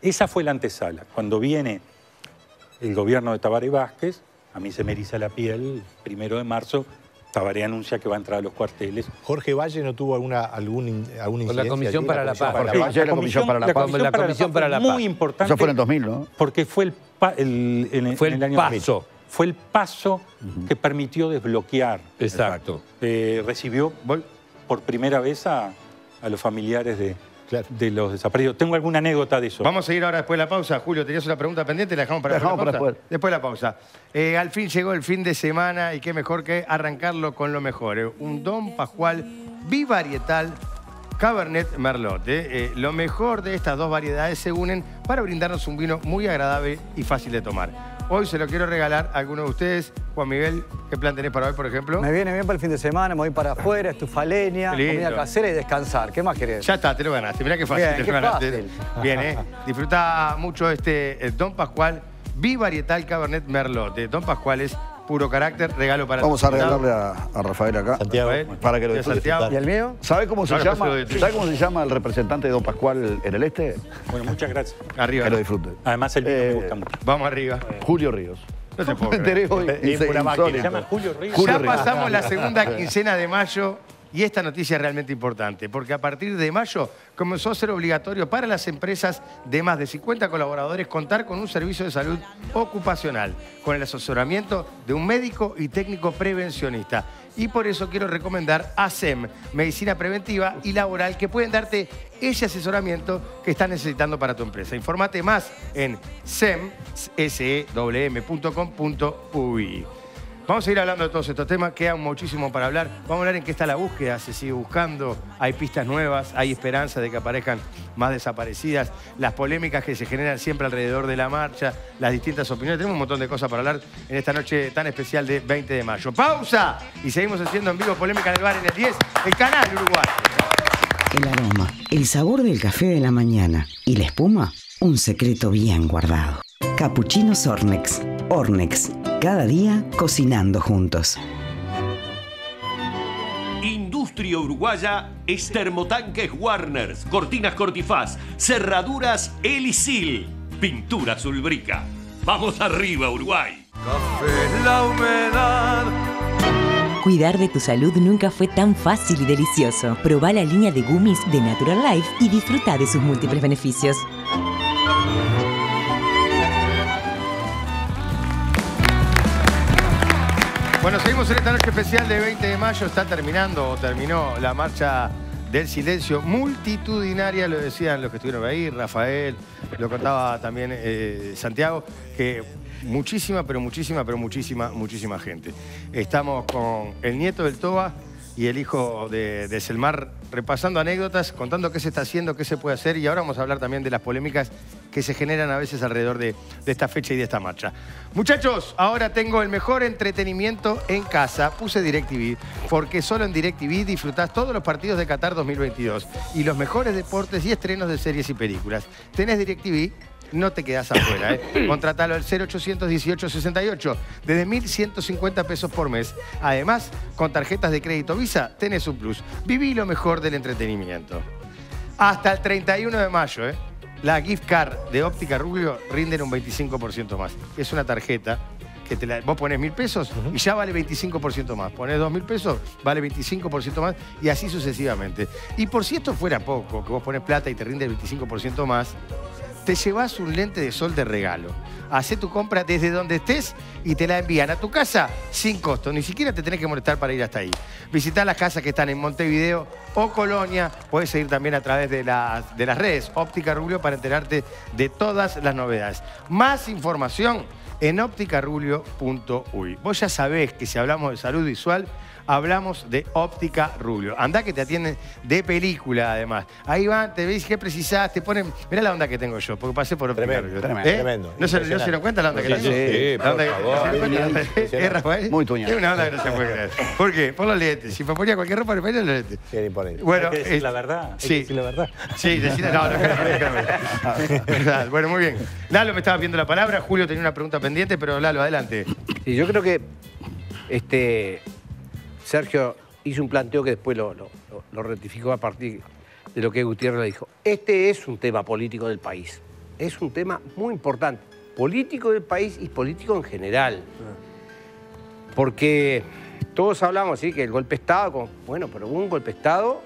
Esa fue la antesala. Cuando viene el gobierno de Tabaré Vázquez, a mí se me eriza la piel, primero de marzo, Tabaré anuncia que va a entrar a los cuarteles. Jorge Valle no tuvo alguna, algún, alguna Con la Comisión para la Paz. Jorge Valle, la Comisión para la Paz. La Comisión para la Paz. Muy importante. Eso fue en el 2000, ¿no? Porque fue el, pa- el- en, Fue en el año paso. 2000. Fue el paso que permitió desbloquear. Exacto. Eh, recibió Voy- por primera vez a, a los familiares de, Claro. de los desaparecidos. Tengo alguna anécdota de eso. Vamos a seguir ahora después de la pausa. Julio, ¿tenías una pregunta pendiente? ¿La dejamos para, La dejamos después de la para pausa? Después de la pausa. Eh, al fin llegó el fin de semana y qué mejor que arrancarlo con lo mejor. eh. Un Don Pascual bivarietal Cabernet Merlot. eh. Eh, lo mejor de estas dos variedades se unen para brindarnos un vino muy agradable y fácil de tomar. Hoy se lo quiero regalar a alguno de ustedes. Juan Miguel, ¿qué plan tenés para hoy, por ejemplo? Me viene bien para el fin de semana, me voy para afuera, estufa leña, Qué lindo. comida casera y descansar. ¿Qué más querés? Ya está, te lo ganaste. Mirá qué fácil. Bien, te lo qué ganaste. fácil. Bien, ¿eh? Disfruta mucho este eh, Don Pascual Bivarietal Cabernet Merlot. De Don Pascual es puro carácter, regalo para Vamos a regalarle a, a Rafael acá. Santiago. Rafael. Para que lo disfrute. Santiago. ¿Y el mío? ¿Sabe cómo se llama? ¿Sabe cómo se llama el representante de Don Pascual en el este? Bueno, muchas gracias. Arriba. Que lo disfrute. Además, el vino Eh, me gusta mucho. Vamos arriba. Julio Ríos. No te puedo Me enteré hoy. Se llama Julio Ríos. Julio ya Ríos. pasamos la segunda quincena de mayo y esta noticia es realmente importante, porque a partir de mayo comenzó a ser obligatorio para las empresas de más de 50 colaboradores contar con un servicio de salud ocupacional, con el asesoramiento de un médico y técnico prevencionista. Y por eso quiero recomendar ASEM, Medicina Preventiva y Laboral, que pueden darte ese asesoramiento que estás necesitando para tu empresa. Informate más en sem.com.uy. Vamos a seguir hablando de todos estos temas, queda muchísimo para hablar. Vamos a hablar en qué está la búsqueda, se sigue buscando, hay pistas nuevas, hay esperanza de que aparezcan más desaparecidas, las polémicas que se generan siempre alrededor de la marcha, las distintas opiniones. Tenemos un montón de cosas para hablar en esta noche tan especial de 20 de mayo. ¡Pausa! Y seguimos haciendo en vivo Polémica en el Bar en el 10, el canal Uruguay. El aroma, el sabor del café de la mañana y la espuma, un secreto bien guardado. Capuchinos Ornex. Ornex. Cada día cocinando juntos. Industria Uruguaya es Termotanques Warners, Cortinas Cortifaz, Cerraduras Elisil, Pinturas Ulbrica. Vamos arriba, Uruguay. Cuidar de tu salud nunca fue tan fácil y delicioso. Proba la línea de gummies de Natural Life y disfruta de sus múltiples beneficios. Bueno, seguimos en esta noche especial de 20 de mayo. Está terminando o terminó la marcha del silencio multitudinaria, lo decían los que estuvieron ahí, Rafael, lo contaba también eh, Santiago, que muchísima, pero muchísima, pero muchísima, muchísima gente. Estamos con el nieto del Toba y el hijo de, de Selmar repasando anécdotas, contando qué se está haciendo, qué se puede hacer y ahora vamos a hablar también de las polémicas que se generan a veces alrededor de, esta fecha y de esta marcha. Muchachos, ahora tengo el mejor entretenimiento en casa. Puse DirecTV porque solo en DirecTV disfrutás todos los partidos de Qatar 2022 y los mejores deportes y estrenos de series y películas. Tenés DirecTV no te quedas afuera. ¿eh? Contratalo al 0818 68 desde 1.150 pesos por mes. Además, con tarjetas de crédito Visa tenés un plus. Viví lo mejor del entretenimiento. Hasta el 31 de mayo, ¿eh? la gift card de Óptica Rubio rinden un 25% más. Es una tarjeta que te la- vos pones mil pesos y ya vale 25% más. Pones dos mil pesos, vale 25% más y así sucesivamente. Y por si esto fuera poco, que vos pones plata y te rinde el 25% más, te llevas un lente de sol de regalo. Hacé tu compra desde donde estés y te la envían a tu casa sin costo. Ni siquiera te tenés que molestar para ir hasta ahí. Visitá las casas que están en Montevideo o Colonia. Puedes seguir también a través de las, de las redes Óptica Rubio para enterarte de todas las novedades. Más información en ópticarubio.uy. Vos ya sabés que si hablamos de salud visual, hablamos de Óptica Rubio. Andá que te atienden de película, además. Ahí van, te ves qué precisás, te ponen... Mirá la onda que tengo yo, porque pasé por Óptica Tremendo, Rubio. tremendo, ¿Eh? tremendo. ¿No se, ¿No se dieron cuenta la onda que Sí, tengo? sí, La por onda que- favor. ¿Eh, Rafael? Muy tuñado. Es una onda que no se puede creer. ¿Por qué? Por los lentes. Si me ponía cualquier ropa, me ponía los lentes. Qué imponente. Bueno, Hay que decir eh, la verdad. Hay sí. que decir la verdad. Sí, decirle, no, no. Verdad. Bueno, muy bien. Lalo me estaba pidiendo la palabra, Julio tenía una pregunta pendiente, pero Lalo, adelante. Sí, yo creo que este, Sergio hizo un planteo que después lo, rectificó a partir de lo que Gutiérrez le dijo. Este es un tema político del país. Es un tema muy importante. Político del país y político en general. Porque todos hablamos, sí, que el golpe Estado, bueno, pero hubo un golpe Estado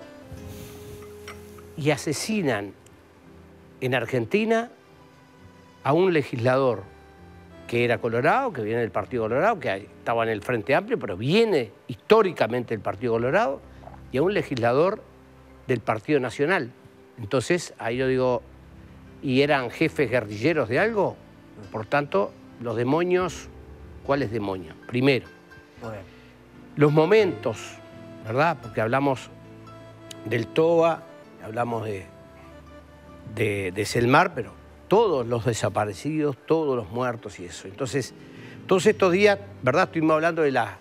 y asesinan en Argentina a un legislador que era Colorado, que viene del Partido Colorado, que estaba en el Frente Amplio, pero viene históricamente del Partido Colorado, y a un legislador del Partido Nacional. Entonces, ahí yo digo, ¿y eran jefes guerrilleros de algo? Por tanto, los demonios, ¿cuáles demonios? Primero, los momentos, ¿verdad? Porque hablamos del TOA, hablamos de, de, de Selmar, pero todos los desaparecidos, todos los muertos y eso. Entonces, todos estos días, ¿verdad? Estuvimos hablando de la,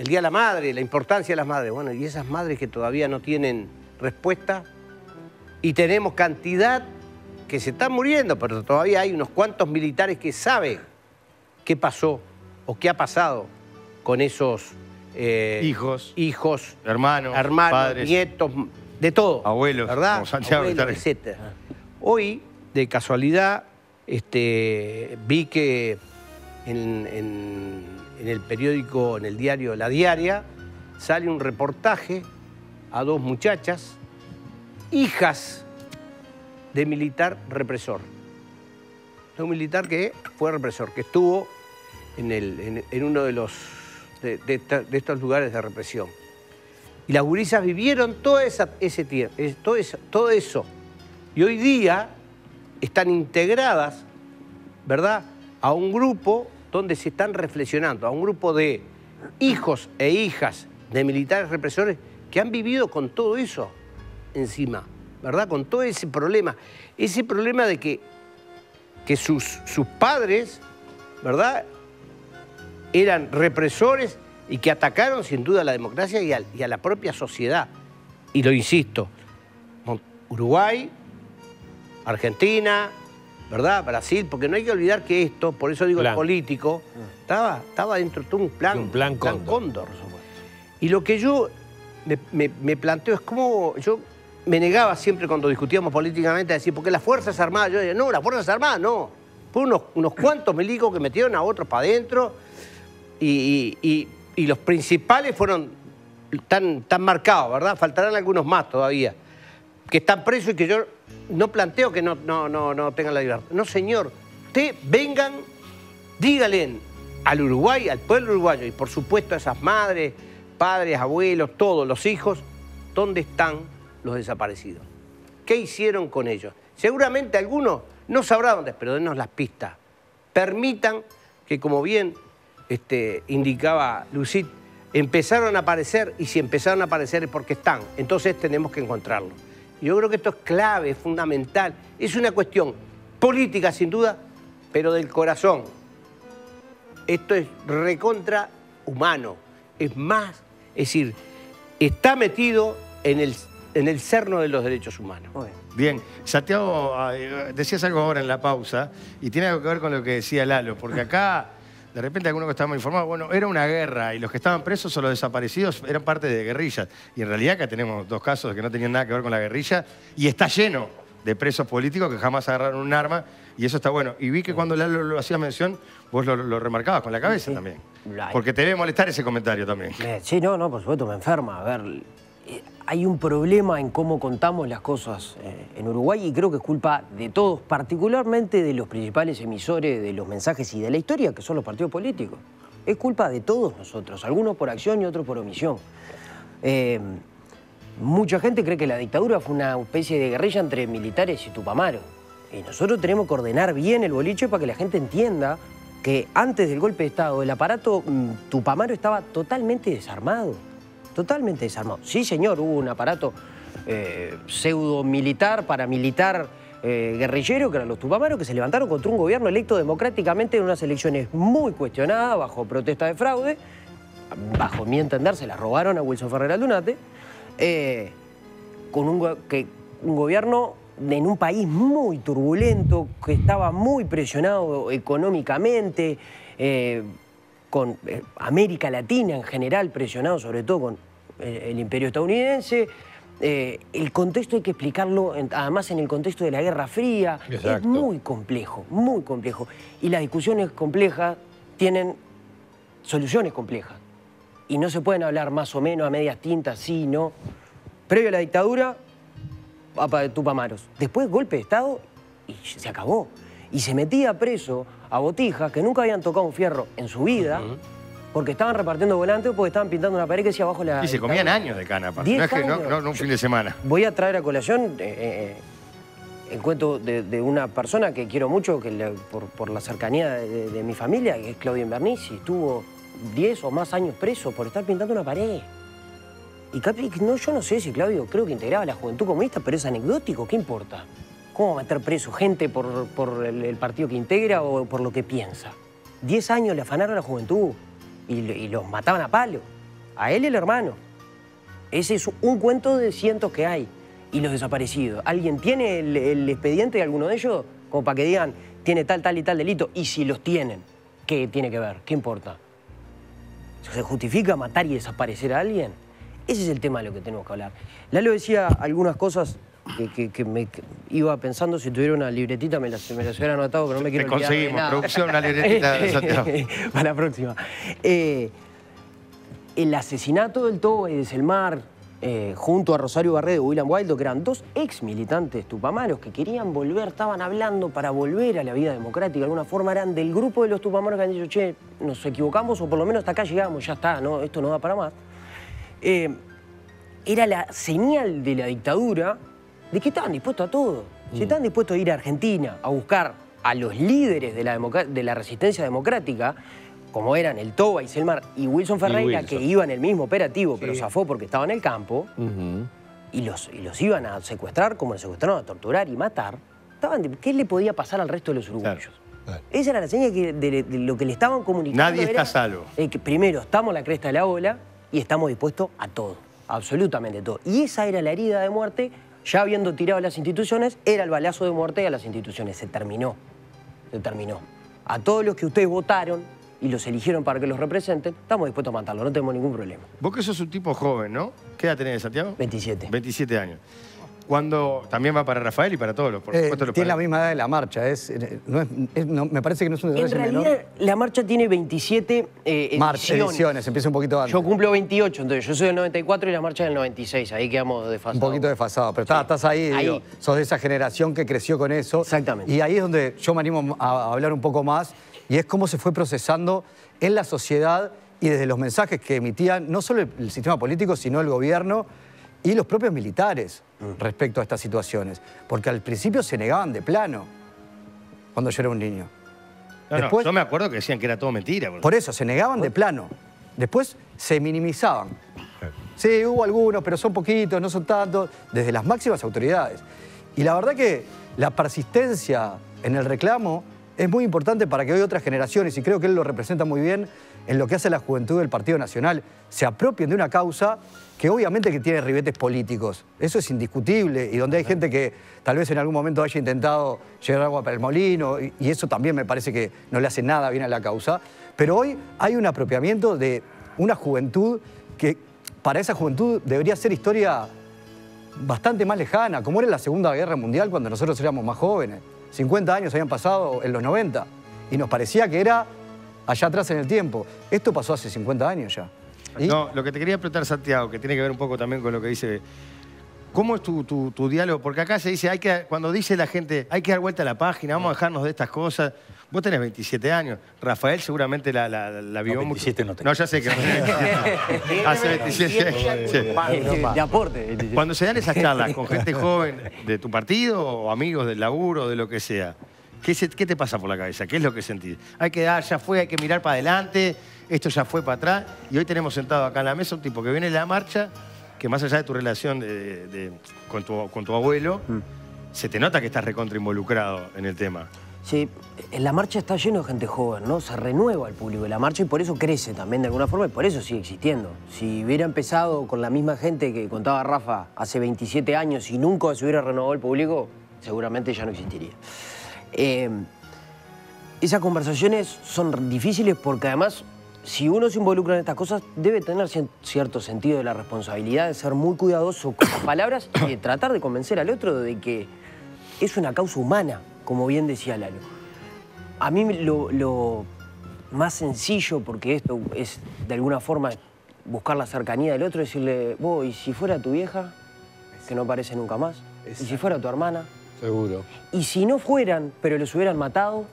el Día de la Madre, la importancia de las madres. Bueno, y esas madres que todavía no tienen respuesta, y tenemos cantidad que se están muriendo, pero todavía hay unos cuantos militares que saben qué pasó o qué ha pasado con esos eh, Hijos, hijos, hermanos, hermanos, padres, nietos, de todo. Abuelos, ¿verdad? como Santiago Abuelos. Hoy, de casualidad, este, vi que en, el periódico, en el diario La Diaria, sale un reportaje a dos muchachas, hijas de militar represor. De un militar que fue represor, que estuvo en, uno de, los, de, estos lugares de represión. Y las gurisas vivieron todo esa- ese todo eso, todo eso. Y hoy día están integradas, ¿verdad?, a un grupo donde se están reflexionando, a un grupo de hijos e hijas de militares represores que han vivido con todo eso encima, ¿verdad? Con todo ese problema. Ese problema de que, que sus, sus padres, ¿verdad?, eran represores y que atacaron sin duda a la democracia y, a la propia sociedad. Y lo insisto, Uruguay, Argentina, ¿verdad? Brasil, porque no hay que olvidar que esto, por eso digo Plan. el político, estaba, estaba dentro de todo un plan, Un plan cóndor. Y lo que yo me, me- me planteo es cómo yo me negaba siempre cuando discutíamos políticamente a decir, porque las Fuerzas Armadas, yo decía, no, las Fuerzas Armadas no. Fue unos, unos cuantos milicos que metieron a otros para adentro y, y- y- y los principales fueron tan, tan marcados, ¿verdad? Faltarán algunos más todavía, que están presos y que yo no planteo que no, no, no, no tengan la libertad. No, señor, usted vengan, díganle al Uruguay, al pueblo uruguayo y por supuesto a esas madres, padres, abuelos, todos los hijos, dónde están los desaparecidos. ¿Qué hicieron con ellos? Seguramente algunos no sabrán dónde, pero denos las pistas. Permitan que, como bien este, indicaba Lucit, empezaron a aparecer y si empezaron a aparecer es porque están. Entonces tenemos que encontrarlos. Yo creo que esto es clave, es fundamental. Es una cuestión política, sin duda, pero del corazón. Esto es recontra humano. Es más, es decir, está metido en el, en el cerno de los derechos humanos. Bien, Santiago, eh, decías algo ahora en la pausa y tiene algo que ver con lo que decía Lalo, porque acá de repente algunos que estábamos informados, bueno, era una guerra y los que estaban presos o los desaparecidos eran parte de guerrillas. Y en realidad acá tenemos dos casos que no tenían nada que ver con la guerrilla y está lleno de presos políticos que jamás agarraron un arma y eso está bueno. Y vi que cuando Lalo lo hacía mención, vos lo, lo remarcabas con la cabeza también. Porque te debe molestar ese comentario también. Eh, Sí, no, no, por supuesto, me enferma. A ver, hay un problema en cómo contamos las cosas eh, en Uruguay y creo que es culpa de todos, particularmente de los principales emisores de los mensajes y de la historia, que son los partidos políticos. Es culpa de todos nosotros, algunos por acción y otros por omisión. Eh, mucha gente cree que la dictadura fue una especie de guerrilla entre militares y Tupamaro. Y nosotros tenemos que ordenar bien el boliche para que la gente entienda que antes del golpe de Estado el aparato mm, Tupamaro estaba totalmente desarmado. Totalmente desarmado. Sí, señor, hubo un aparato eh, pseudo-militar, paramilitar, eh, guerrillero, que eran los Tupamaros, que se levantaron contra un gobierno electo democráticamente en unas elecciones muy cuestionadas, bajo protesta de fraude. Bajo mi entender, se las robaron a Wilson Ferrer Aldunate. eh, con un, que, un gobierno en un país muy turbulento, que estaba muy presionado económicamente, eh, con eh, América Latina en general presionado sobre todo con el imperio estadounidense. Eh, el contexto hay que explicarlo, en- además en el contexto de la Guerra Fría, es muy complejo, muy complejo. Y las discusiones complejas tienen soluciones complejas. Y no se pueden hablar más o menos a medias tintas, sí, no. Previo a la dictadura, Tupamaros. Después golpe de Estado y se acabó. Y se metía preso a botijas que nunca habían tocado un fierro en su vida porque estaban repartiendo volantes o porque estaban pintando una pared que decía abajo la... Y se comían años de cana, aparte. No es que no, años. no- no un fin de semana. Voy a traer a colación eh, eh, el cuento de, de una persona que quiero mucho que le- por, por la cercanía de, de mi familia, que es Claudio Invernici. Estuvo 10 o más años preso por estar pintando una pared. Y Capri, no, yo no sé si Claudio creo que integraba la juventud comunista, pero es anecdótico, ¿qué importa? ¿Cómo meter preso gente por, por el, el partido que integra o por lo que piensa? 10 años le afanaron a la juventud y, los mataban a palo. A él y el hermano. Ese es un cuento de cientos que hay. Y los desaparecidos. ¿Alguien tiene el, el expediente de alguno de ellos? Como para que digan, tiene tal, tal y tal delito. Y si los tienen, ¿qué tiene que ver? ¿Qué importa? ¿Se justifica matar y desaparecer a alguien? Ese es el tema de lo que tenemos que hablar. Lalo decía algunas cosas que, que- que me que iba pensando. Si tuviera una libretita me las, me las hubiera anotado, pero no me quiero Te olvidar de conseguimos, nada. producción, una libretita de Santiago. Para la próxima. Eh, el asesinato del Toba y de Selmar, eh, junto a Rosario Barré y William Wildo, que eran dos ex militantes tupamaros que querían volver, estaban hablando para volver a la vida democrática, de alguna forma eran del grupo de los tupamaros que han dicho, che, nos equivocamos o por lo menos hasta acá llegamos, ya está, no, esto no da para más. Eh, era la señal de la dictadura de que estaban dispuestos a todo. Si estaban dispuestos a ir a Argentina a buscar a los líderes de la, de la resistencia democrática, como eran el Toba y Selmar y Wilson Ferreira, Wilson. que iban en el mismo operativo, pero zafó porque estaba en el campo, y los, y los iban a secuestrar como los secuestraron, a torturar y matar, estaban de- ¿qué le podía pasar al resto de los uruguayos? Esa era la señal que- de, de lo que le estaban comunicando. Nadie está era, a salvo. eh, que primero, estamos en la cresta de la ola y estamos dispuestos a todo, absolutamente todo. Y esa era la herida de muerte, ya habiendo tirado a las instituciones, era el balazo de muerte a las instituciones. Se terminó, se terminó. A todos los que ustedes votaron y los eligieron para que los representen, estamos dispuestos a matarlos, no tenemos ningún problema. Vos que sos un tipo joven, ¿no? ¿Qué edad tenés, Santiago? 27. 27 años. Cuando también va para Rafael y para todos los, por Eh, supuesto, los tiene la misma edad de la marcha. Es, eh, no es- es- no- me parece que no es un En detalle realidad, menor. la marcha tiene 27 eh, Marcha, ediciones. ediciones, empieza un poquito antes. Yo cumplo 28, entonces yo soy del 94 y la marcha del 96, ahí quedamos desfasados. Un poquito desfasado, pero estás, estás ahí, Ahí. digo, sos de esa generación que creció con eso. Exactamente. Y ahí es donde yo me animo a, a hablar un poco más, y es cómo se fue procesando en la sociedad y desde los mensajes que emitían no solo el, el sistema político, sino el gobierno, y los propios militares respecto a estas situaciones. Porque al principio se negaban de plano cuando yo era un niño. No, no, Después- yo me acuerdo que decían que era todo mentira. Por eso, se negaban de plano. Después se minimizaban. Sí, hubo algunos, pero son poquitos, no son tantos, desde las máximas autoridades. Y la verdad que la persistencia en el reclamo es muy importante para que hoy otras generaciones, y creo que él lo representa muy bien en lo que hace la juventud del Partido Nacional, se apropien de una causa que obviamente que tiene ribetes políticos. Eso es indiscutible y donde hay gente que tal vez en algún momento haya intentado llevar agua para el molino y, y eso también me parece que no le hace nada bien a la causa. Pero hoy hay un apropiamiento de una juventud que para esa juventud debería ser historia bastante más lejana, como era la Segunda Guerra Mundial cuando nosotros éramos más jóvenes. 50 años habían pasado en los 90 y nos parecía que era allá atrás en el tiempo. Esto pasó hace 50 años ya. ¿Y? No, lo que te quería preguntar, Santiago, que tiene que ver un poco también con lo que dice. ¿Cómo es tu, tu- tu diálogo? Porque acá se dice, hay que, cuando dice la gente, hay que dar vuelta a la página, vamos a dejarnos de estas cosas. Vos tenés 27 años. Rafael seguramente la, la, la vio No, mucho. 27 no tengo. No, ya sé que no tenés. Hace 27. Sí. De aporte. Cuando se dan esas charlas con gente joven de tu partido o amigos del laburo, de lo que sea, ¿qué, se- qué te pasa por la cabeza? ¿Qué es lo que sentís? Hay que dar, ya fue, hay que mirar para adelante, esto ya fue para atrás. Y hoy tenemos sentado acá en la mesa un tipo que viene de la marcha, que más allá de tu relación de- de- con, tu, con tu abuelo, se te nota que estás recontra involucrado en el tema. Sí, en la marcha está lleno de gente joven, ¿no? Se renueva el público de la marcha y por eso crece también de alguna forma y por eso sigue existiendo. Si hubiera empezado con la misma gente que contaba Rafa hace 27 años y nunca se hubiera renovado el público, seguramente ya no existiría. Eh, esas conversaciones son difíciles porque además, si uno se involucra en estas cosas, debe tener cierto sentido de la responsabilidad de ser muy cuidadoso con las palabras y de tratar de convencer al otro de que es una causa humana, como bien decía Lalo. A mí lo, lo más sencillo, porque esto es de alguna forma buscar la cercanía del otro, decirle, vos, ¿y si fuera tu vieja, que no aparece nunca más? ¿Y si fuera tu hermana? Seguro. Y si no fueran, pero los hubieran matado,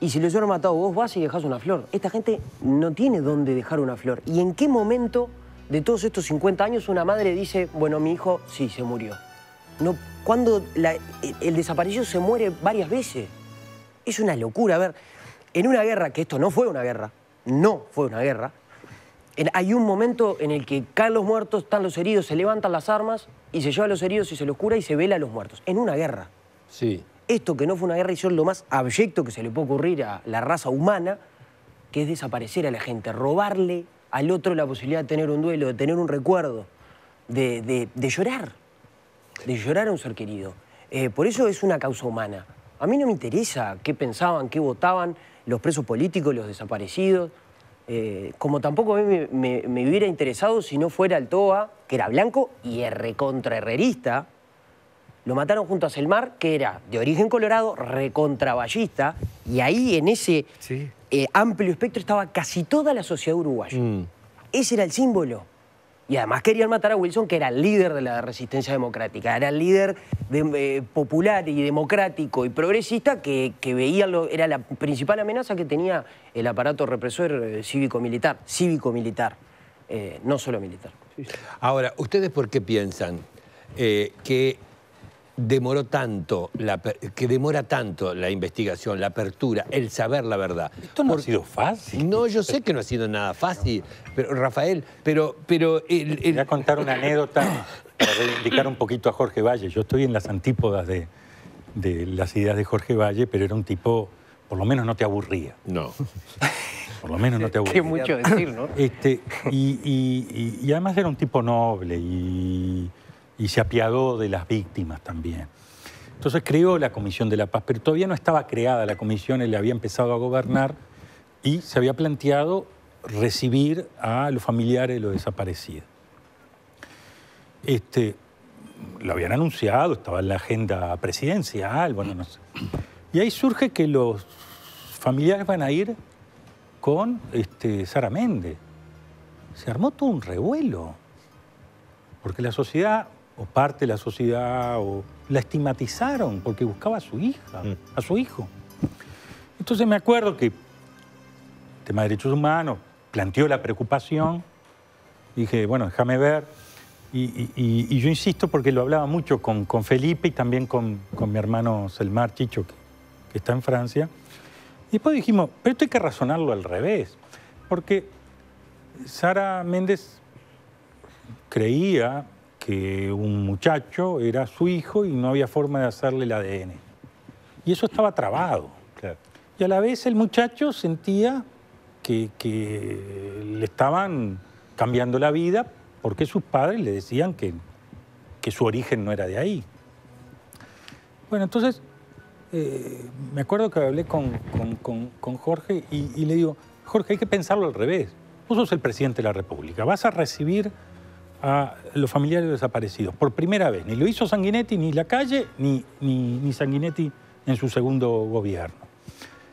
y si los hubieran matado, vos vas y dejás una flor. Esta gente no tiene dónde dejar una flor. ¿Y en qué momento de todos estos 50 años una madre dice, bueno, mi hijo sí se murió? No, cuando el, desaparecido se muere varias veces. Es una locura. A ver, en una guerra, que esto no fue una guerra, no fue una guerra, hay un momento en el que caen los muertos, están los heridos, se levantan las armas y se lleva a los heridos y se los cura y se vela a los muertos. En una guerra. Sí. Esto que no fue una guerra hicieron lo más abyecto que se le puede ocurrir a la raza humana, que es desaparecer a la gente, robarle al otro la posibilidad de tener un duelo, de tener un recuerdo, de, de- de llorar, de llorar a un ser querido. Eh, por eso es una causa humana. A mí no me interesa qué pensaban, qué votaban los presos políticos, los desaparecidos, eh, como tampoco a mí me, me- me hubiera interesado si no fuera el TOA, que era blanco y recontraherrerista, lo mataron junto a Selmar, que era de origen colorado, recontraballista, y ahí en ese eh, amplio espectro estaba casi toda la sociedad uruguaya. Ese era el símbolo. Y además querían matar a Wilson, que era el líder de la resistencia democrática, era el líder de- eh, popular y democrático y progresista que, que veía, lo- era la principal amenaza que tenía el aparato represor eh, cívico-militar, cívico-militar, eh, no solo militar. Ahora, ¿ustedes por qué piensan que demoró tanto, la que demora tanto la investigación, la apertura, el saber la verdad? Esto no ha sido fácil. No, yo sé que no ha sido nada fácil, pero Rafael, pero, pero el- el- Voy a contar una anécdota para reivindicar un poquito a Jorge Valle. Yo estoy en las antípodas de, de las ideas de Jorge Valle, pero era un tipo, por lo menos no te aburría. No. Por lo menos no te aburría. Qué mucho decir, ¿no? Este, y, y- y- y además era un tipo noble y, y se apiadó de las víctimas también. Entonces creó la Comisión de la Paz, pero todavía no estaba creada la comisión, él había empezado a gobernar y se había planteado recibir a los familiares de los desaparecidos. Este, lo habían anunciado, estaba en la agenda presidencial, bueno, no sé. Y ahí surge que los familiares van a ir con este, Sara Méndez. Se armó todo un revuelo. Porque la sociedad, o parte de la sociedad, o la estigmatizaron porque buscaba a su hija, a su hijo. Entonces me acuerdo que el tema de derechos humanos planteó la preocupación. Dije, bueno, déjame ver. Y, y- y- y yo insisto porque lo hablaba mucho con, con Felipe y también con, con mi hermano Selmar Chicho, que, que está en Francia. Y después dijimos, pero esto hay que razonarlo al revés. Porque Sara Méndez creía que un muchacho era su hijo y no había forma de hacerle el ADN. Y eso estaba trabado. Y a la vez el muchacho sentía que, que le estaban cambiando la vida porque sus padres le decían que, que su origen no era de ahí. Bueno, entonces eh, me acuerdo que hablé con, con- con- con Jorge y, y le digo, Jorge, hay que pensarlo al revés. Vos sos el presidente de la República, vas a recibir a los familiares desaparecidos por primera vez. Ni lo hizo Sanguinetti, ni la calle, ni, ni, ni Sanguinetti en su segundo gobierno.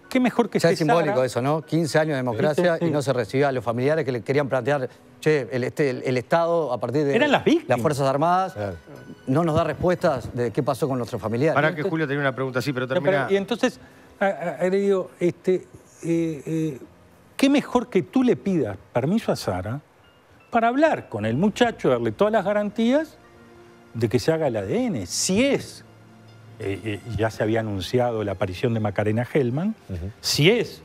Qué mejor que Ya es simbólico Sara. eso, ¿no? 15 años de democracia Sí, sí, sí. y no se recibía a los familiares que le querían plantear, che, el, este- el- el Estado a partir de Eran las víctimas. las Fuerzas Armadas no nos da respuestas de qué pasó con nuestros familiares. Para que Julio tenía una pregunta así, pero termina. pero- y entonces, a- a- a- le digo, este, eh, eh, qué mejor que tú le pidas permiso a Sara para hablar con el muchacho, darle todas las garantías de que se haga el ADN. Si es, eh, eh, ya se había anunciado la aparición de Macarena Hellman, si es,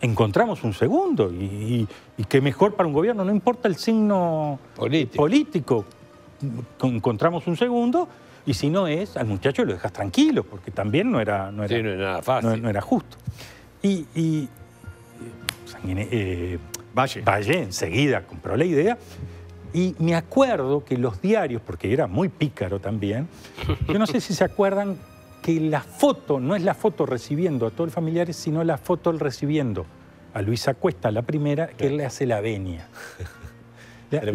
encontramos un segundo. Y, y- y qué mejor para un gobierno, no importa el signo político, con- encontramos un segundo. Y si no es, al muchacho lo dejas tranquilo, porque también no era, no era, Sí, no era nada fácil. no- no era justo. Y, y, eh, Eh, Valle. enseguida compró la idea. Y me acuerdo que los diarios, porque era muy pícaro también, yo no sé si se acuerdan que la foto no es la foto recibiendo a todos los familiares, sino la foto recibiendo a Luisa Cuesta, la primera, que él le hace la venia. La, la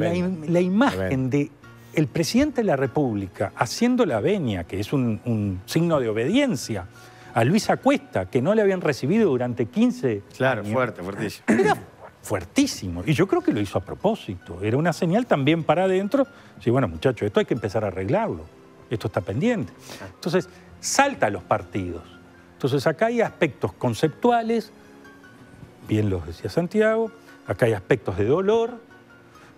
la imagen de el presidente de la República haciendo la venia, que es un, un signo de obediencia, a Luisa Cuesta, que no le habían recibido durante 15 Claro, años. fuerte, fuertísimo. Era fuertísimo. Y yo creo que lo hizo a propósito. Era una señal también para adentro. Sí, bueno, muchachos, esto hay que empezar a arreglarlo. Esto está pendiente. Entonces, salta a los partidos. Entonces, acá hay aspectos conceptuales, bien los decía Santiago, acá hay aspectos de dolor,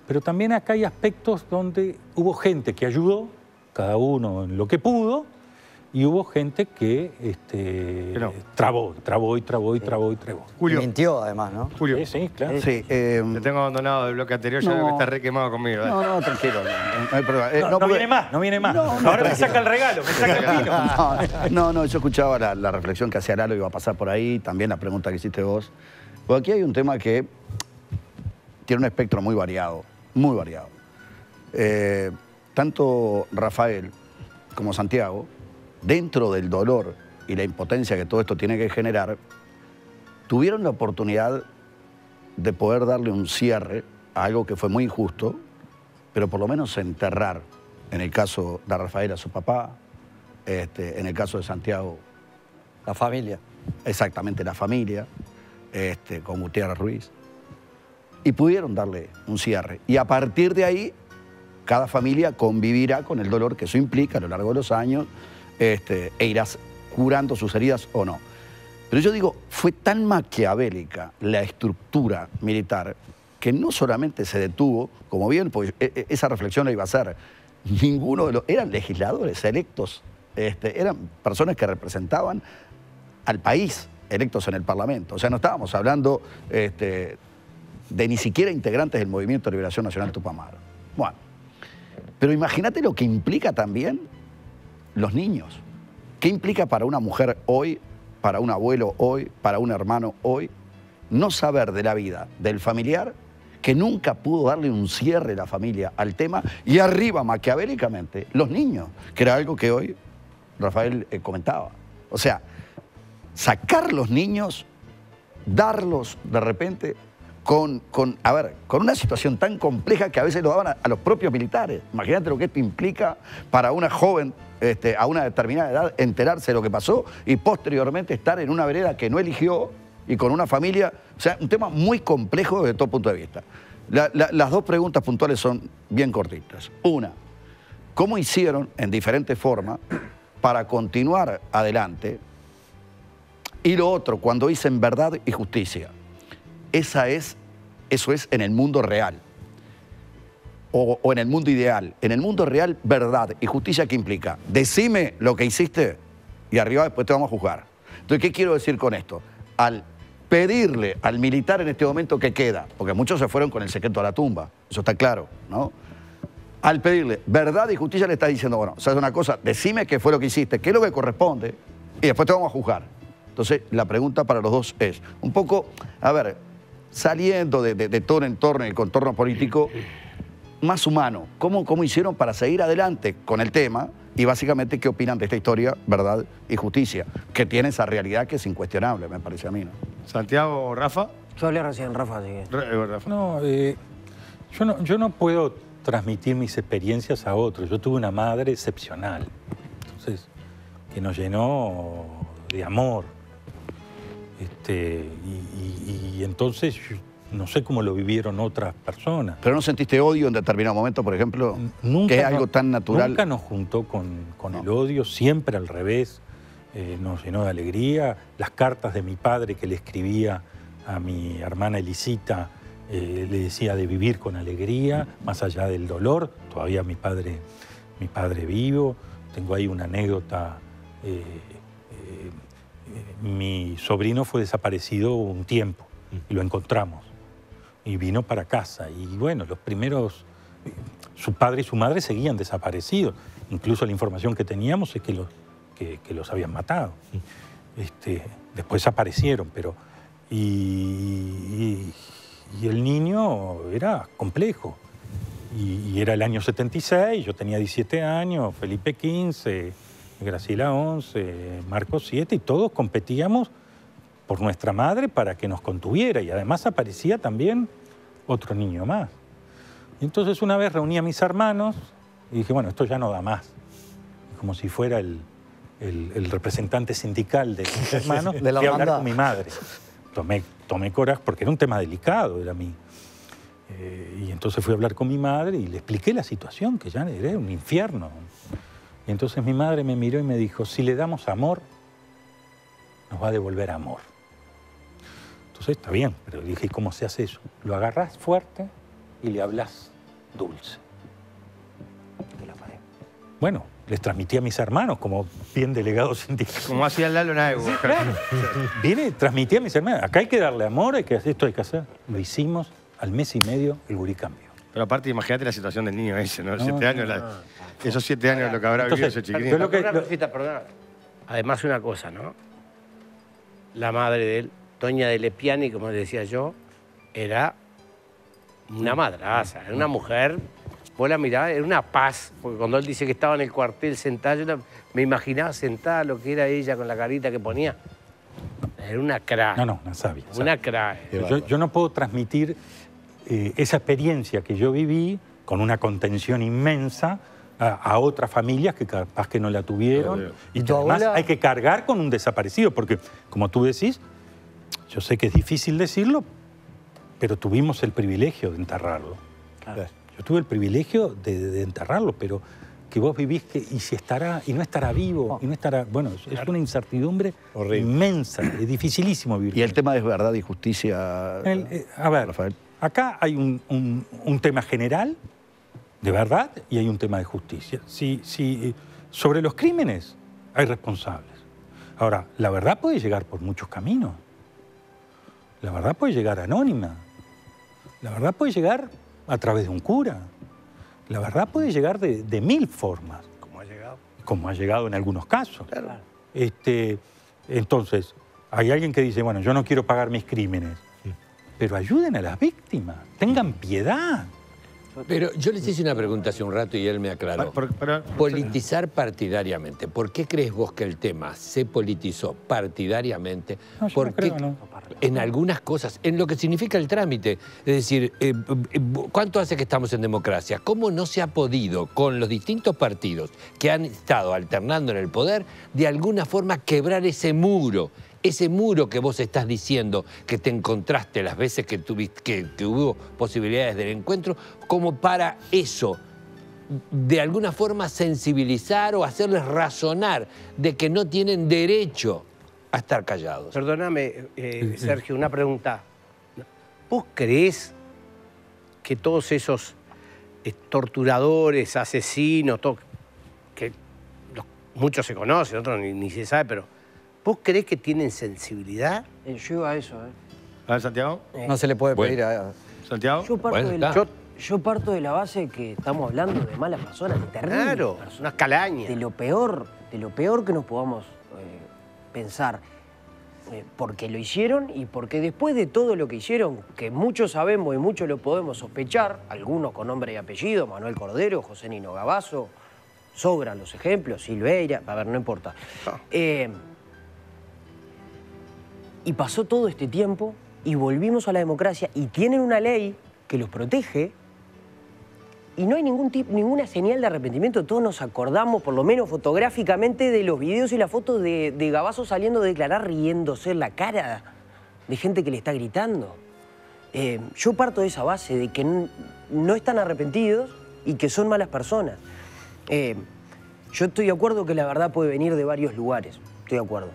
pero también acá hay aspectos donde hubo gente que ayudó, cada uno en lo que pudo, y hubo gente que este, trabó, trabó y trabó y trabó y trabó. Julio. mintió además, ¿no? Julio. Sí, sí, claro. Sí, eh, Te tengo abandonado del bloque anterior, ya No. que está re quemado conmigo. dale. no, no, tranquilo. No, no hay problema. Eh, No, no porque- viene más, no viene más. No, no, Ahora me saca el regalo, me saca el vino. No, no, no, yo escuchaba la, la reflexión que hacía Lalo, iba a pasar por ahí, también la pregunta que hiciste vos. Porque aquí hay un tema que tiene un espectro muy variado, muy variado. Eh, tanto Rafael como Santiago, dentro del dolor y la impotencia que todo esto tiene que generar, tuvieron la oportunidad de poder darle un cierre a algo que fue muy injusto, pero por lo menos enterrar, en el caso de Rafael a su papá, este, en el caso de Santiago, La familia. exactamente la familia, este, con Gutiérrez Ruiz, y pudieron darle un cierre. Y a partir de ahí, cada familia convivirá con el dolor que eso implica a lo largo de los años este, e irás curando sus heridas o no. Pero yo digo, fue tan maquiavélica la estructura militar que no solamente se detuvo, como bien, pues e- e- esa reflexión la iba a hacer, ninguno de los, eran legisladores electos, este, eran personas que representaban al país electos en el Parlamento. O sea, no estábamos hablando este, de ni siquiera integrantes del Movimiento de Liberación Nacional Tupamaro. Bueno, pero imagínate lo que implica también los niños. ¿Qué implica para una mujer hoy, para un abuelo hoy, para un hermano hoy, no saber de la vida del familiar que nunca pudo darle un cierre la familia al tema y arriba maquiavélicamente los niños, que era algo que hoy Rafael eh, comentaba. O sea, sacar los niños, darlos de repente con, con, a ver, con una situación tan compleja que a veces lo daban a, los propios militares. Imagínate lo que esto implica para una joven este, a una determinada edad enterarse de lo que pasó y posteriormente estar en una vereda que no eligió y con una familia. O sea, un tema muy complejo desde todo punto de vista. La- la- las dos preguntas puntuales son bien cortitas. Una, ¿cómo hicieron en diferentes formas para continuar adelante? Y lo otro, cuando dicen verdad y justicia. Esa es, eso es en el mundo real. o, o en el mundo ideal. En el mundo real, verdad y justicia, ¿qué implica? Decime lo que hiciste y arriba después te vamos a juzgar. Entonces, ¿qué quiero decir con esto? Al pedirle al militar en este momento que queda, porque muchos se fueron con el secreto a la tumba, eso está claro, ¿no? Al pedirle verdad y justicia le está diciendo, bueno, sabes una cosa, decime qué fue lo que hiciste, qué es lo que corresponde, y después te vamos a juzgar. Entonces, la pregunta para los dos es, un poco, a ver, saliendo de, de- de todo el entorno y el contorno político, más humano, ¿cómo, ¿cómo hicieron para seguir adelante con el tema? Y básicamente, ¿qué opinan de esta historia, verdad y justicia? Que tiene esa realidad que es incuestionable, me parece a mí. ¿no? Santiago o Rafa. Yo hablé recién, Rafa, así que... Re- eh, Rafa. No, eh, yo no, yo no puedo transmitir mis experiencias a otros. Yo tuve una madre excepcional, entonces, que nos llenó de amor. Este, y, y- y entonces no sé cómo lo vivieron otras personas. ¿Pero no sentiste odio en determinado momento, por ejemplo? Nunca que es nos- algo tan natural. Nunca nos juntó con, con No. el odio, siempre al revés. eh, nos llenó de alegría. Las cartas de mi padre que le escribía a mi hermana Elisita eh, le decía de vivir con alegría, más allá del dolor. Todavía mi padre, mi padre vivo. Tengo ahí una anécdota. eh, mi sobrino fue desaparecido un tiempo y lo encontramos y vino para casa. Y bueno, los primeros, su padre y su madre seguían desaparecidos. Incluso la información que teníamos es que los, que, que los habían matado. Este, después aparecieron, pero... Y, y- y el niño era complejo. Y, y era el año 76, yo tenía 17 años, Felipe 15, Graciela 11, Marcos 7, y todos competíamos por nuestra madre para que nos contuviera. Y además aparecía también otro niño más. Y entonces una vez reuní a mis hermanos y dije, bueno, esto ya no da más. Como si fuera el, el- el representante sindical de mis hermanos, De la fui a hablar con mi madre. Tomé, tomé coraje porque era un tema delicado, era mi... eh, y entonces fui a hablar con mi madre y le expliqué la situación, que ya era un infierno. Y entonces mi madre me miró y me dijo, si le damos amor, nos va a devolver amor. Entonces está bien, pero dije, ¿y cómo se hace eso? Lo agarrás fuerte y le hablas dulce. Bueno, les transmití a mis hermanos como bien delegado sindical. Como hacía Lalo Naego. Viene, transmití a mis hermanos. Acá hay que darle amor, hay que hacer esto, hay que hacer. Lo hicimos al mes y medio, el gurí cambió. Pero aparte, imagínate la situación del niño ese, ¿no? No, siete no, años, la- esos siete años lo que habrá vivido ese Entonces, chiquitín. yo lo que- lo- cosita, perdona. Además, una cosa, ¿no? La madre de él, Toña de Lepiani, como decía yo, era una madraza, era una mujer. Vos la mirabas, era una paz, porque cuando él dice que estaba en el cuartel sentada, yo la- me imaginaba sentada lo que era ella con la carita que ponía. Era una cra. No, no, una sabia. Una cra. Yo, yo no puedo transmitir eh, esa experiencia que yo viví con una contención inmensa a, a otras familias que capaz que no la tuvieron. Y ¿Y que tu además abuela? hay que cargar con un desaparecido, porque como tú decís, yo sé que es difícil decirlo, pero tuvimos el privilegio de enterrarlo. Yo tuve el privilegio de, de enterrarlo, pero que vos vivís que, y si estará, y no estará vivo, y no estará. Bueno, es- es una incertidumbre Horrible. inmensa, es dificilísimo vivir. Y el tema es verdad y justicia. El- eh, a ver, Rafael. Acá hay un, un- un tema general de verdad y hay un tema de justicia. Si, si, sobre los crímenes hay responsables. Ahora, la verdad puede llegar por muchos caminos. La verdad puede llegar anónima. La verdad puede llegar a través de un cura. La verdad puede llegar de, de mil formas. ¿Cómo ha llegado? como ha llegado en algunos casos. Este, entonces, hay alguien que dice, bueno, yo no quiero pagar mis crímenes, pero ayuden a las víctimas, tengan piedad. Pero yo les hice una pregunta hace un rato y él me aclaró. Pero- Politizar partidariamente. ¿Por qué crees vos que el tema se politizó partidariamente? No, yo Porque no creo, no. en algunas cosas, en lo que significa el trámite. Es decir, eh, eh, ¿cuánto hace que estamos en democracia? ¿Cómo no se ha podido, con los distintos partidos que han estado alternando en el poder, de alguna forma quebrar ese muro? Ese muro que vos estás diciendo que te encontraste las veces que, tuviste, que, que hubo posibilidades del encuentro, como para eso, de alguna forma sensibilizar o hacerles razonar de que no tienen derecho a estar callados. Perdóname, eh, Sergio, una pregunta. ¿Vos creés que todos esos eh, torturadores, asesinos, todo, que los- muchos se conocen, otros ni, ni se sabe, pero ¿vos creés que tienen sensibilidad? Eh, Yo iba a eso, ¿eh? A ver, Santiago. No se le puede Bueno. pedir a... Santiago. Yo parto, Bueno, de la, yo parto de la base que estamos hablando de malas personas, de terribles Claro, personas. calañas. de lo peor, de lo peor que nos podamos eh, pensar. Eh, porque lo hicieron y porque después de todo lo que hicieron, que muchos sabemos y muchos lo podemos sospechar, algunos con nombre y apellido, Manuel Cordero, José Nino Gabazo, sobran los ejemplos, Silveira, a ver, no importa. Eh, y pasó todo este tiempo y volvimos a la democracia y tienen una ley que los protege y no hay ningún tipo, ninguna señal de arrepentimiento. Todos nos acordamos, por lo menos fotográficamente, de los videos y las fotos de, de Gabazo saliendo a declarar riéndose la cara de gente que le está gritando. Eh, yo parto de esa base, de que no están arrepentidos y que son malas personas. Eh, yo estoy de acuerdo que la verdad puede venir de varios lugares, estoy de acuerdo.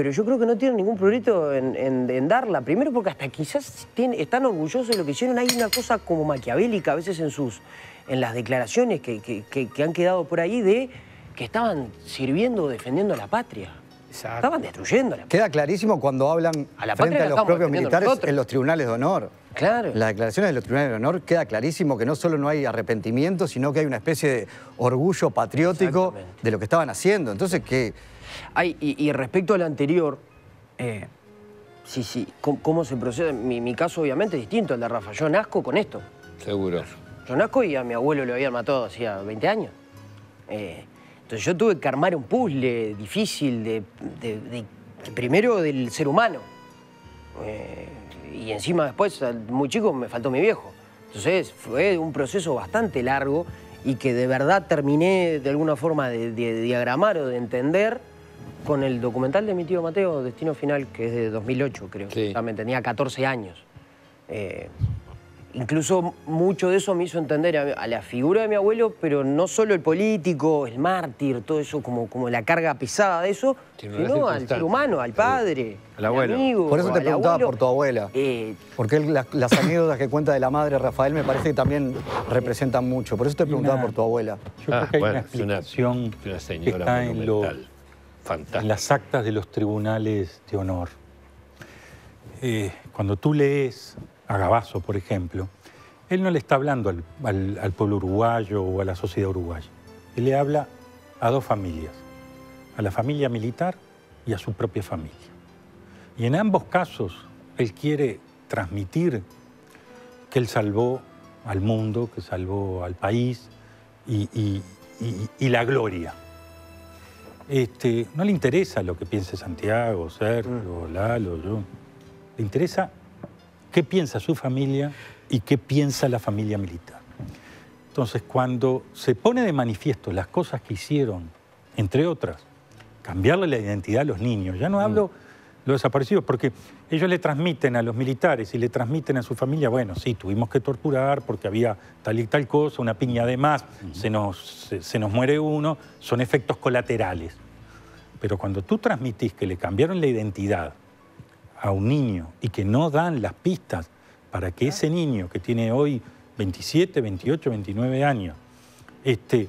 Pero yo creo que no tienen ningún proyecto en, en- en darla. Primero porque hasta quizás tienen- están orgullosos de lo que hicieron. Hay una cosa como maquiavélica a veces en, sus, en las declaraciones que, que- que- que han quedado por ahí de que estaban sirviendo o defendiendo a la patria. Estaban destruyendo a la patria. Queda clarísimo cuando hablan A la frente a los propios militares nosotros. en los tribunales de honor. Claro. Las declaraciones de los tribunales de honor queda clarísimo que no solo no hay arrepentimiento, sino que hay una especie de orgullo patriótico de lo que estaban haciendo. Entonces, que Ay, y, y respecto al anterior, eh, sí, sí, ¿cómo, cómo se procede? Mi, mi caso obviamente es distinto al de Rafa. Yo nazco con esto. Seguro. Yo nazco y a mi abuelo lo habían matado hacía 20 años. Eh, entonces yo tuve que armar un puzzle difícil de, de- de- primero del ser humano. Eh, y encima después, muy chico, me faltó mi viejo. Entonces fue un proceso bastante largo y que de verdad terminé de alguna forma de diagramar o de entender con el documental de mi tío Mateo, Destino Final, que es de 2008, creo. Sí. También tenía 14 años. Eh, incluso mucho de eso me hizo entender a, a la figura de mi abuelo, pero no solo el político, el mártir, todo eso, como, como la carga pesada de eso, una sino al ser humano, al padre, Al abuelo. amigo, por eso te preguntaba abuelo. por tu abuela. Eh, Porque él, las, las anécdotas que cuenta de la madre Rafael me parece que también representan mucho. Por eso te preguntaba una- por tu abuela. Yo creo Ah, que hay bueno, una es una- explicación Una que señora está en, lo- Fantástica. las actas de los tribunales de honor. Eh, cuando tú lees a Gabazo, por ejemplo, él no le está hablando al, pueblo uruguayo o a la sociedad uruguaya. Él le habla a dos familias, a la familia militar y a su propia familia. Y en ambos casos, él quiere transmitir que él salvó al mundo, que salvó al país y la gloria. Este, no le interesa lo que piense Santiago, Sergio, Lalo, yo. Le interesa qué piensa su familia y qué piensa la familia militar. Entonces, cuando se pone de manifiesto las cosas que hicieron, entre otras, cambiarle la identidad a los niños, ya no hablo de los desaparecidos, porque ellos le transmiten a los militares y le transmiten a su familia, bueno, sí, tuvimos que torturar porque había tal y tal cosa, una piña de más, se, nos, se, se nos muere uno, son efectos colaterales. Pero cuando tú transmitís que le cambiaron la identidad a un niño y que no dan las pistas para que ese niño que tiene hoy 27, 28, 29 años, este,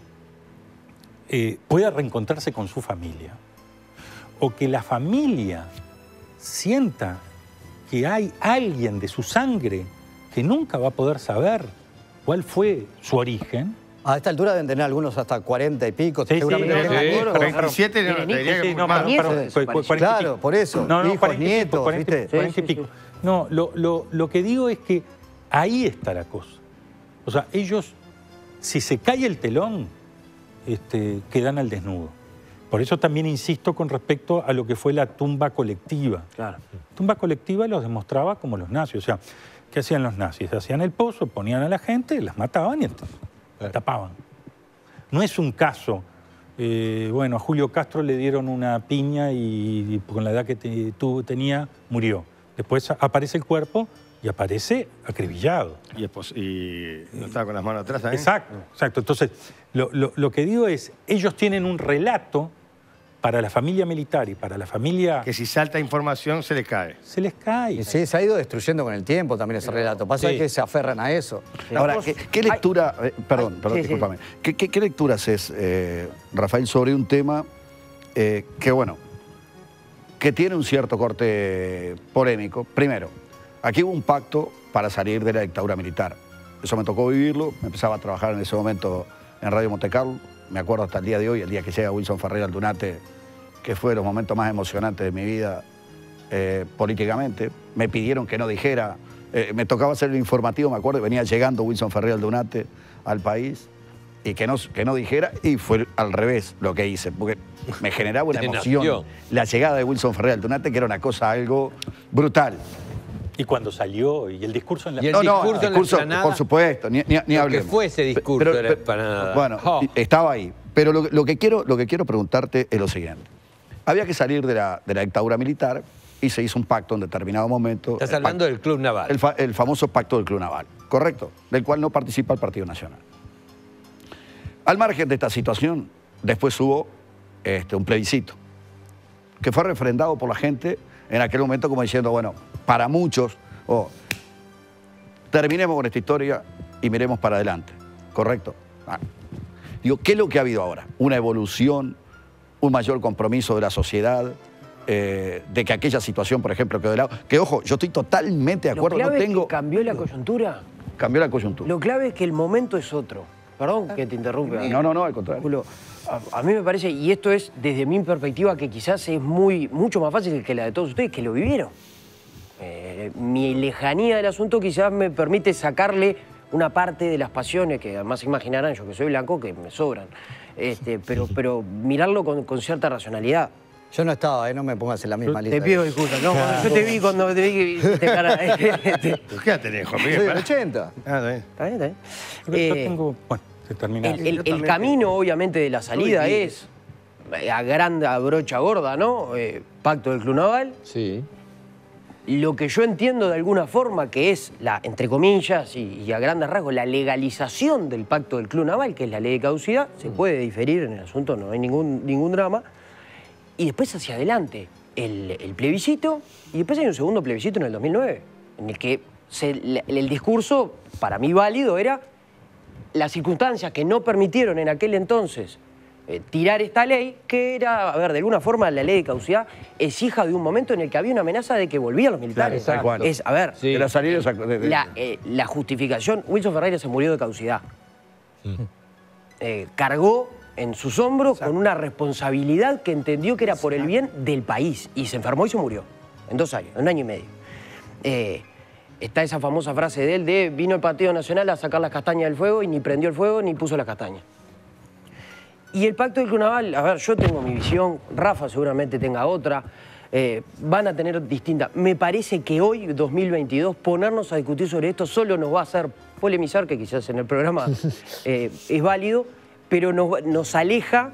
eh, pueda reencontrarse con su familia, o que la familia sienta que hay alguien de su sangre que nunca va a poder saber cuál fue su origen, A esta altura deben tener algunos hasta 40 y pico. Sí, sí, seguramente no, sí, hijos. 27 no, que Sí, no, más. 40 Claro, por eso. Hijos, 40 y pico, nietos, 40 y- ¿viste? 40 y Sí, sí, pico. sí. No, lo, lo- lo que digo es que ahí está la cosa. O sea, ellos, si se cae el telón, este, quedan al desnudo. Por eso también insisto con respecto a lo que fue la tumba colectiva. Claro. Tumba colectiva los demostraba como los nazis. O sea, ¿qué hacían los nazis? Hacían el pozo, ponían a la gente, las mataban y entonces tapaban. No es un caso, eh, bueno, a Julio Castro le dieron una piña y, y con la edad que te- tuvo- tenía, murió. Después aparece el cuerpo y aparece acribillado. Y, no estaba con las manos atrás ¿eh? Exacto, exacto. Entonces, lo, lo- lo que digo es, ellos tienen un relato para la familia militar y para la familia... Que si salta información se les cae. Se les cae. Sí, se ha ido destruyendo con el tiempo también ese relato. Pasa Sí. que se aferran a eso. Ahora, ¿qué, qué lectura, eh, perdón, perdón, sí, sí. discúlpame, ¿Qué, qué, qué lectura haces, eh, Rafael, sobre un tema eh, que, bueno, que tiene un cierto corte polémico? Primero, aquí hubo un pacto para salir de la dictadura militar. Eso me tocó vivirlo, me empezaba a trabajar en ese momento en Radio Monte Carlo, me acuerdo hasta el día de hoy, el día que llega Wilson Ferreira al Dunate, que fue de los momentos más emocionantes de mi vida eh, políticamente. Me pidieron que no dijera, eh, me tocaba hacer el informativo, me acuerdo, venía llegando Wilson Ferreira al Dunate al país, y que no, que no dijera, y fue al revés lo que hice, porque me generaba una emoción la llegada de Wilson Ferreira al Dunate, que era una cosa algo brutal. Y cuando salió, y el discurso en la... Y el No, no, discurso en la explanada, por supuesto, ni, ni, ni que fue ese discurso Pero- de la explanada. Bueno, Oh. estaba ahí. Pero lo, lo que quiero, lo que quiero preguntarte es lo siguiente. Había que salir de la, de la dictadura militar y se hizo un pacto en determinado momento. Estás el hablando pacto- del Club Naval. el, fa- el famoso pacto del Club Naval, correcto, del cual no participa el Partido Nacional. Al margen de esta situación, después hubo este, un plebiscito, que fue refrendado por la gente en aquel momento como diciendo, bueno, para muchos, oh, terminemos con esta historia y miremos para adelante, ¿correcto? Ah. Digo, ¿qué es lo que ha habido ahora? Una evolución, un mayor compromiso de la sociedad, eh, de que aquella situación, por ejemplo, quedó de lado. Que ojo, yo estoy totalmente de Lo acuerdo, no clave es tengo. que cambió la coyuntura. Cambió la coyuntura. Lo clave es que el momento es otro. Perdón que te interrumpa. No, no, no, al contrario. A, a mí me parece, y esto es desde mi perspectiva, que quizás es muy, mucho más fácil que la de todos ustedes, que lo vivieron. Eh, mi lejanía del asunto quizás me permite sacarle una parte de las pasiones, que además imaginarán yo que soy blanco, que me sobran. Este, pero, pero mirarlo con, con cierta racionalidad. Yo no estaba, ¿eh? no me pongas en la misma lista. Te pido disculpas, no, yo te vi cuando te vi que hiciste cara. ¿Qué edad tenés, Juan Soy Miguel? del 80. Ah, está bien. Está bien, está bien. Yo Eh, tengo... Bueno, se termina. El, el- el camino, obviamente, de la salida es a gran a brocha gorda, ¿no? Eh, pacto del Club Naval. Sí. Lo que yo entiendo de alguna forma que es la, entre comillas y, y a grandes rasgos, la legalización del pacto del Club Naval, que es la ley de caducidad, se puede diferir en el asunto, no hay ningún, ningún drama. Y después hacia adelante, el, el plebiscito, y después hay un segundo plebiscito en el 2009, en el que se- la- el discurso, para mí válido, era las circunstancias que no permitieron en aquel entonces eh, tirar esta ley, que era, a ver, de alguna forma la ley de caducidad es hija de un momento en el que había una amenaza de que volvían los militares. Tal cual. Es, a ver, Sí. La eh, la justificación, Wilson Ferreira se murió de caducidad. Eh, cargó en sus hombros con una responsabilidad que entendió que era por el bien del país y se enfermó y se murió. En dos años, en un año y medio. Eh, está esa famosa frase de él de vino el Partido Nacional a sacar las castañas del fuego y ni prendió el fuego ni puso las castañas. Y el pacto del Club Naval, a ver, yo tengo mi visión, Rafa seguramente tenga otra, eh, van a tener distinta. Me parece que hoy, 2022, ponernos a discutir sobre esto solo nos va a hacer polemizar, que quizás en el programa eh, es válido, pero nos, nos aleja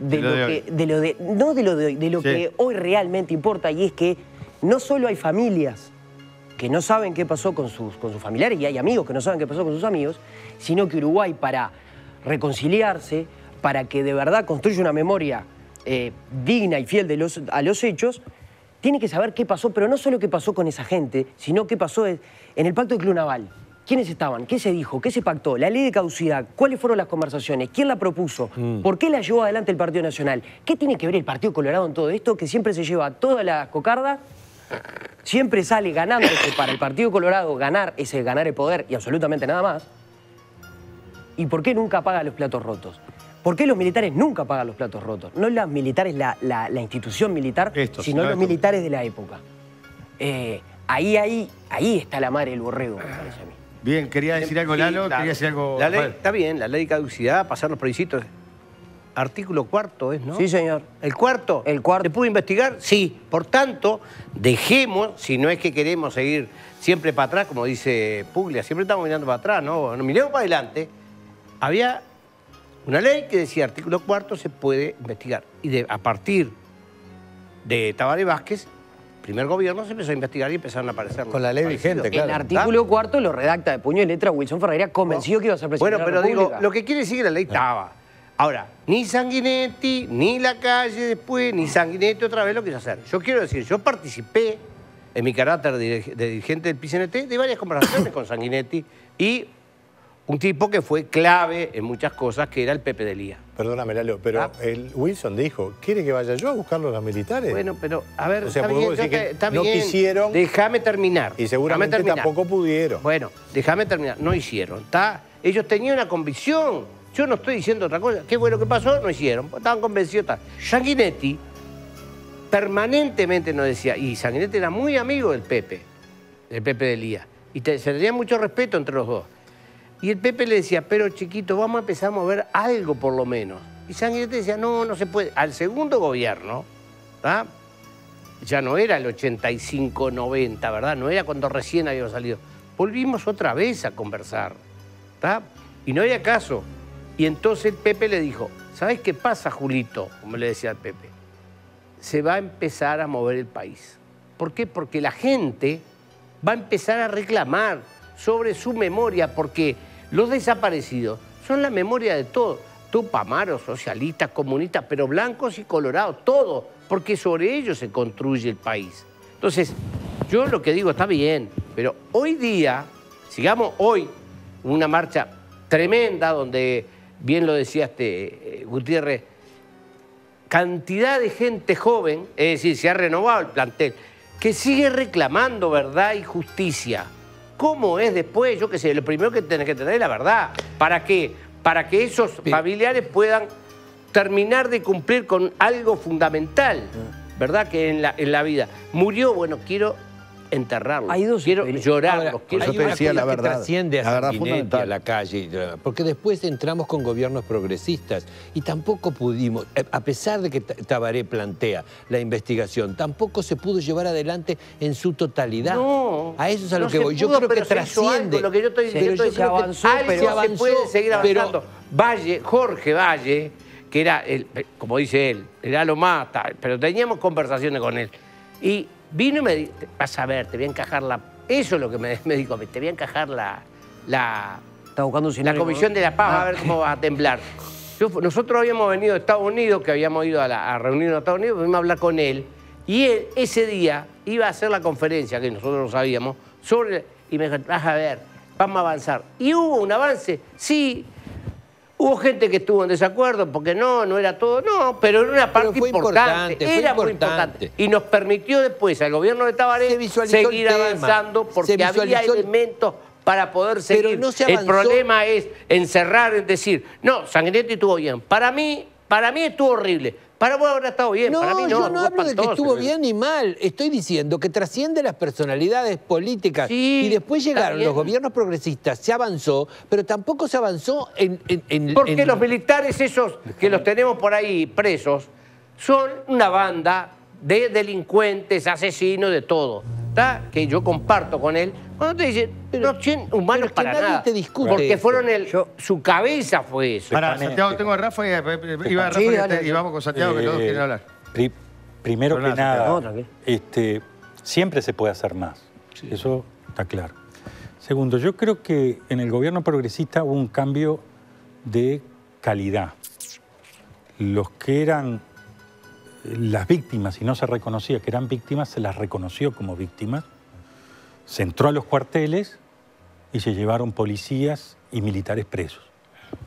de, De lo lo, de que, de lo de, no de lo de hoy, de lo Sí. que hoy realmente importa, y es que no solo hay familias que no saben qué pasó con sus, con sus familiares y hay amigos que no saben qué pasó con sus amigos, sino que Uruguay para reconciliarse, para que de verdad construya una memoria eh, digna y fiel de los, a los hechos, tiene que saber qué pasó, pero no solo qué pasó con esa gente, sino qué pasó en el pacto del Club Naval. ¿Quiénes estaban? ¿Qué se dijo? ¿Qué se pactó? ¿La ley de caducidad? ¿Cuáles fueron las conversaciones? ¿Quién la propuso? ¿Por qué la llevó adelante el Partido Nacional? ¿Qué tiene que ver el Partido Colorado en todo esto? Que siempre se lleva toda la cocarda siempre sale ganándose para el Partido Colorado ganar ese ganar el poder y absolutamente nada más. ¿Y por qué nunca paga los platos rotos? ¿Por qué los militares nunca pagan los platos rotos? No los militares, la, la- la institución militar, sino no los militares de la época. Eh, ahí, ahí, ahí está la madre del borrego, me parece a mí. Bien, quería decir algo Sí, Lalo, quería decir algo. La ley, está bien, la ley de caducidad, pasar los plebiscitos. Artículo cuarto es, ¿no? Sí, señor. ¿El cuarto? El cuarto. ¿Se pudo investigar? Sí. Por tanto, dejemos, si no es que queremos seguir siempre para atrás, como dice Puglia, siempre estamos mirando para atrás, ¿no? Bueno, miremos para adelante. Había una ley que decía, artículo cuarto, se puede investigar. Y de, a partir de Tabaré Vázquez, primer gobierno, se empezó a investigar y empezaron a aparecer. Con la ley vigente, El claro. artículo cuarto lo redacta de puño y letra Wilson Ferreira, convencido que iba a ser presidente Bueno, de la pero digo, lo que quiere decir que la ley estaba. Ahora, ni Sanguinetti, ni la calle después, ni Sanguinetti otra vez lo quiso hacer. Yo quiero decir, yo participé en mi carácter de, de dirigente del PCNT de varias conversaciones con Sanguinetti y un tipo que fue clave en muchas cosas, que era el Pepe de Lía. Perdóname, Lalo, pero Ah. el Wilson dijo, ¿quiere que vaya yo a buscarlo a los militares? Bueno, pero a ver, O sea, está bien, que está no bien. quisieron Déjame terminar. y seguramente terminar. tampoco pudieron. Bueno, déjame terminar. No hicieron, ¿está? Ellos tenían una convicción. Yo no estoy diciendo otra cosa. ¿Qué fue lo que pasó? No hicieron. Estaban convencidos. tal. Sanguinetti permanentemente nos decía, y Sanguinetti era muy amigo del Pepe, del Pepe de Lía, y te- se tenía mucho respeto entre los dos. Y el Pepe le decía, pero chiquito, vamos a empezar a mover algo por lo menos. Y Sanguinetti decía, no, no se puede. Al segundo gobierno, ¿tá? ya no era el 85-90, ¿verdad? No era cuando recién habíamos salido. Volvimos otra vez a conversar, ¿tá? Y no había caso. Y entonces el Pepe le dijo, ¿sabes qué pasa, Julito? Como le decía al Pepe. Se va a empezar a mover el país. ¿Por qué? Porque la gente va a empezar a reclamar sobre su memoria, porque los desaparecidos son la memoria de todos. Tupamaros, socialistas, comunistas, pero blancos y colorados, todo, porque sobre ellos se construye el país. Entonces, yo lo que digo está bien, pero hoy día, sigamos hoy una marcha tremenda donde, bien lo decía este eh, Gutiérrez, cantidad de gente joven, es decir, se ha renovado el plantel, que sigue reclamando verdad y justicia. ¿Cómo es después? Yo qué sé, lo primero que tenés que tener es la verdad. ¿Para qué? Para que esos familiares puedan terminar de cumplir con algo fundamental, ¿verdad? Que en la, en la vida. Murió, bueno, quiero enterrarlo. Hay dos quiero experiencias. llorarlo. Ahora, quiero hay Yo te decía cosa la que verdad, trasciende a la verdad fundamental. a la calle, porque después entramos con gobiernos progresistas y tampoco pudimos, eh, a pesar de que Ta- Tabaré plantea la investigación, tampoco se pudo llevar adelante en su totalidad. No, a eso es a lo no que voy. Yo pudo, creo que pero trasciende. algo, Lo que yo estoy, Pero yo estoy diciendo que avanzó, algo pero- se avanzó, puede seguir pero- avanzando. Valle, Jorge Valle, que era, el, como dice él, era lo más, tal, pero teníamos conversaciones con él. Y vino y me dijo, vas a ver, te voy a encajar la... Eso es lo que me, me dijo, te voy a encajar la... la Está buscando un la Comisión ¿no? de la Paz, Ah. a ver cómo va a temblar. Yo- nosotros habíamos venido de Estados Unidos, que habíamos ido a, la, a reunirnos a Estados Unidos, fuimos a hablar con él, y él ese día iba a hacer la conferencia, que nosotros lo sabíamos, sobre, y me dijo, vas a ver, vamos a avanzar. Y hubo un avance, sí, hubo gente que estuvo en desacuerdo, porque no, no era todo, no, pero era una parte importante, era muy importante. importante. Y nos permitió después al gobierno de Se Tabaré el seguir avanzando, se porque había elementos para poder Pero seguir. no se el problema es encerrar, es decir, no, Sanguinetti estuvo bien. Para mí, para mí estuvo horrible. Para vos habrá estado bien, No, para mí no. yo no hablo de que estuvo bien ni mal. Estoy diciendo que trasciende las personalidades políticas. Sí, y después llegaron bien. los gobiernos progresistas, se avanzó, pero tampoco se avanzó en... en- en- Porque en- los militares esos que los tenemos por ahí presos son una banda de delincuentes, asesinos, de todo. ¿Está? Que yo comparto con él. Cuando te dicen, no son humanos pero para nadie nada. te discute porque fueron el, su cabeza fue eso. Para. Santiago, tengo a Rafa y iba a Rafa Sí, y, dale. te- y vamos con Santiago, que todos Eh, quieren hablar. pri- primero que nada, No, este, siempre se puede hacer más. Eso está claro. Segundo, yo creo que en el gobierno progresista hubo un cambio de calidad. Los que eran las víctimas y no se reconocía que eran víctimas, se las reconoció como víctimas. Se entró a los cuarteles y se llevaron policías y militares presos.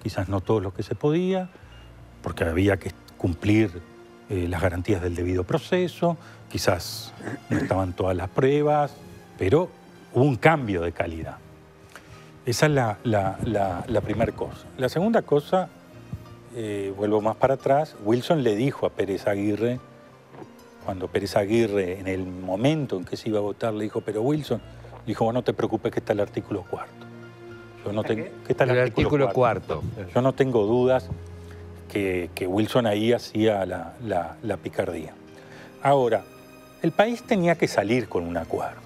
Quizás no todos los que se podía, porque había que cumplir eh, las garantías del debido proceso, quizás no estaban todas las pruebas, pero hubo un cambio de calidad. Esa es la, la, primera cosa. La segunda cosa, eh, vuelvo más para atrás, Wilson le dijo a Pérez Aguirre, cuando Pérez Aguirre, en el momento en que se iba a votar, le dijo, pero Wilson, dijo, vos no te preocupes que está el artículo cuarto. Yo no tengo, que está el, El artículo, artículo cuarto. cuarto. Yo no tengo dudas que, que Wilson ahí hacía la, la- la picardía. Ahora, el país tenía que salir con un acuerdo.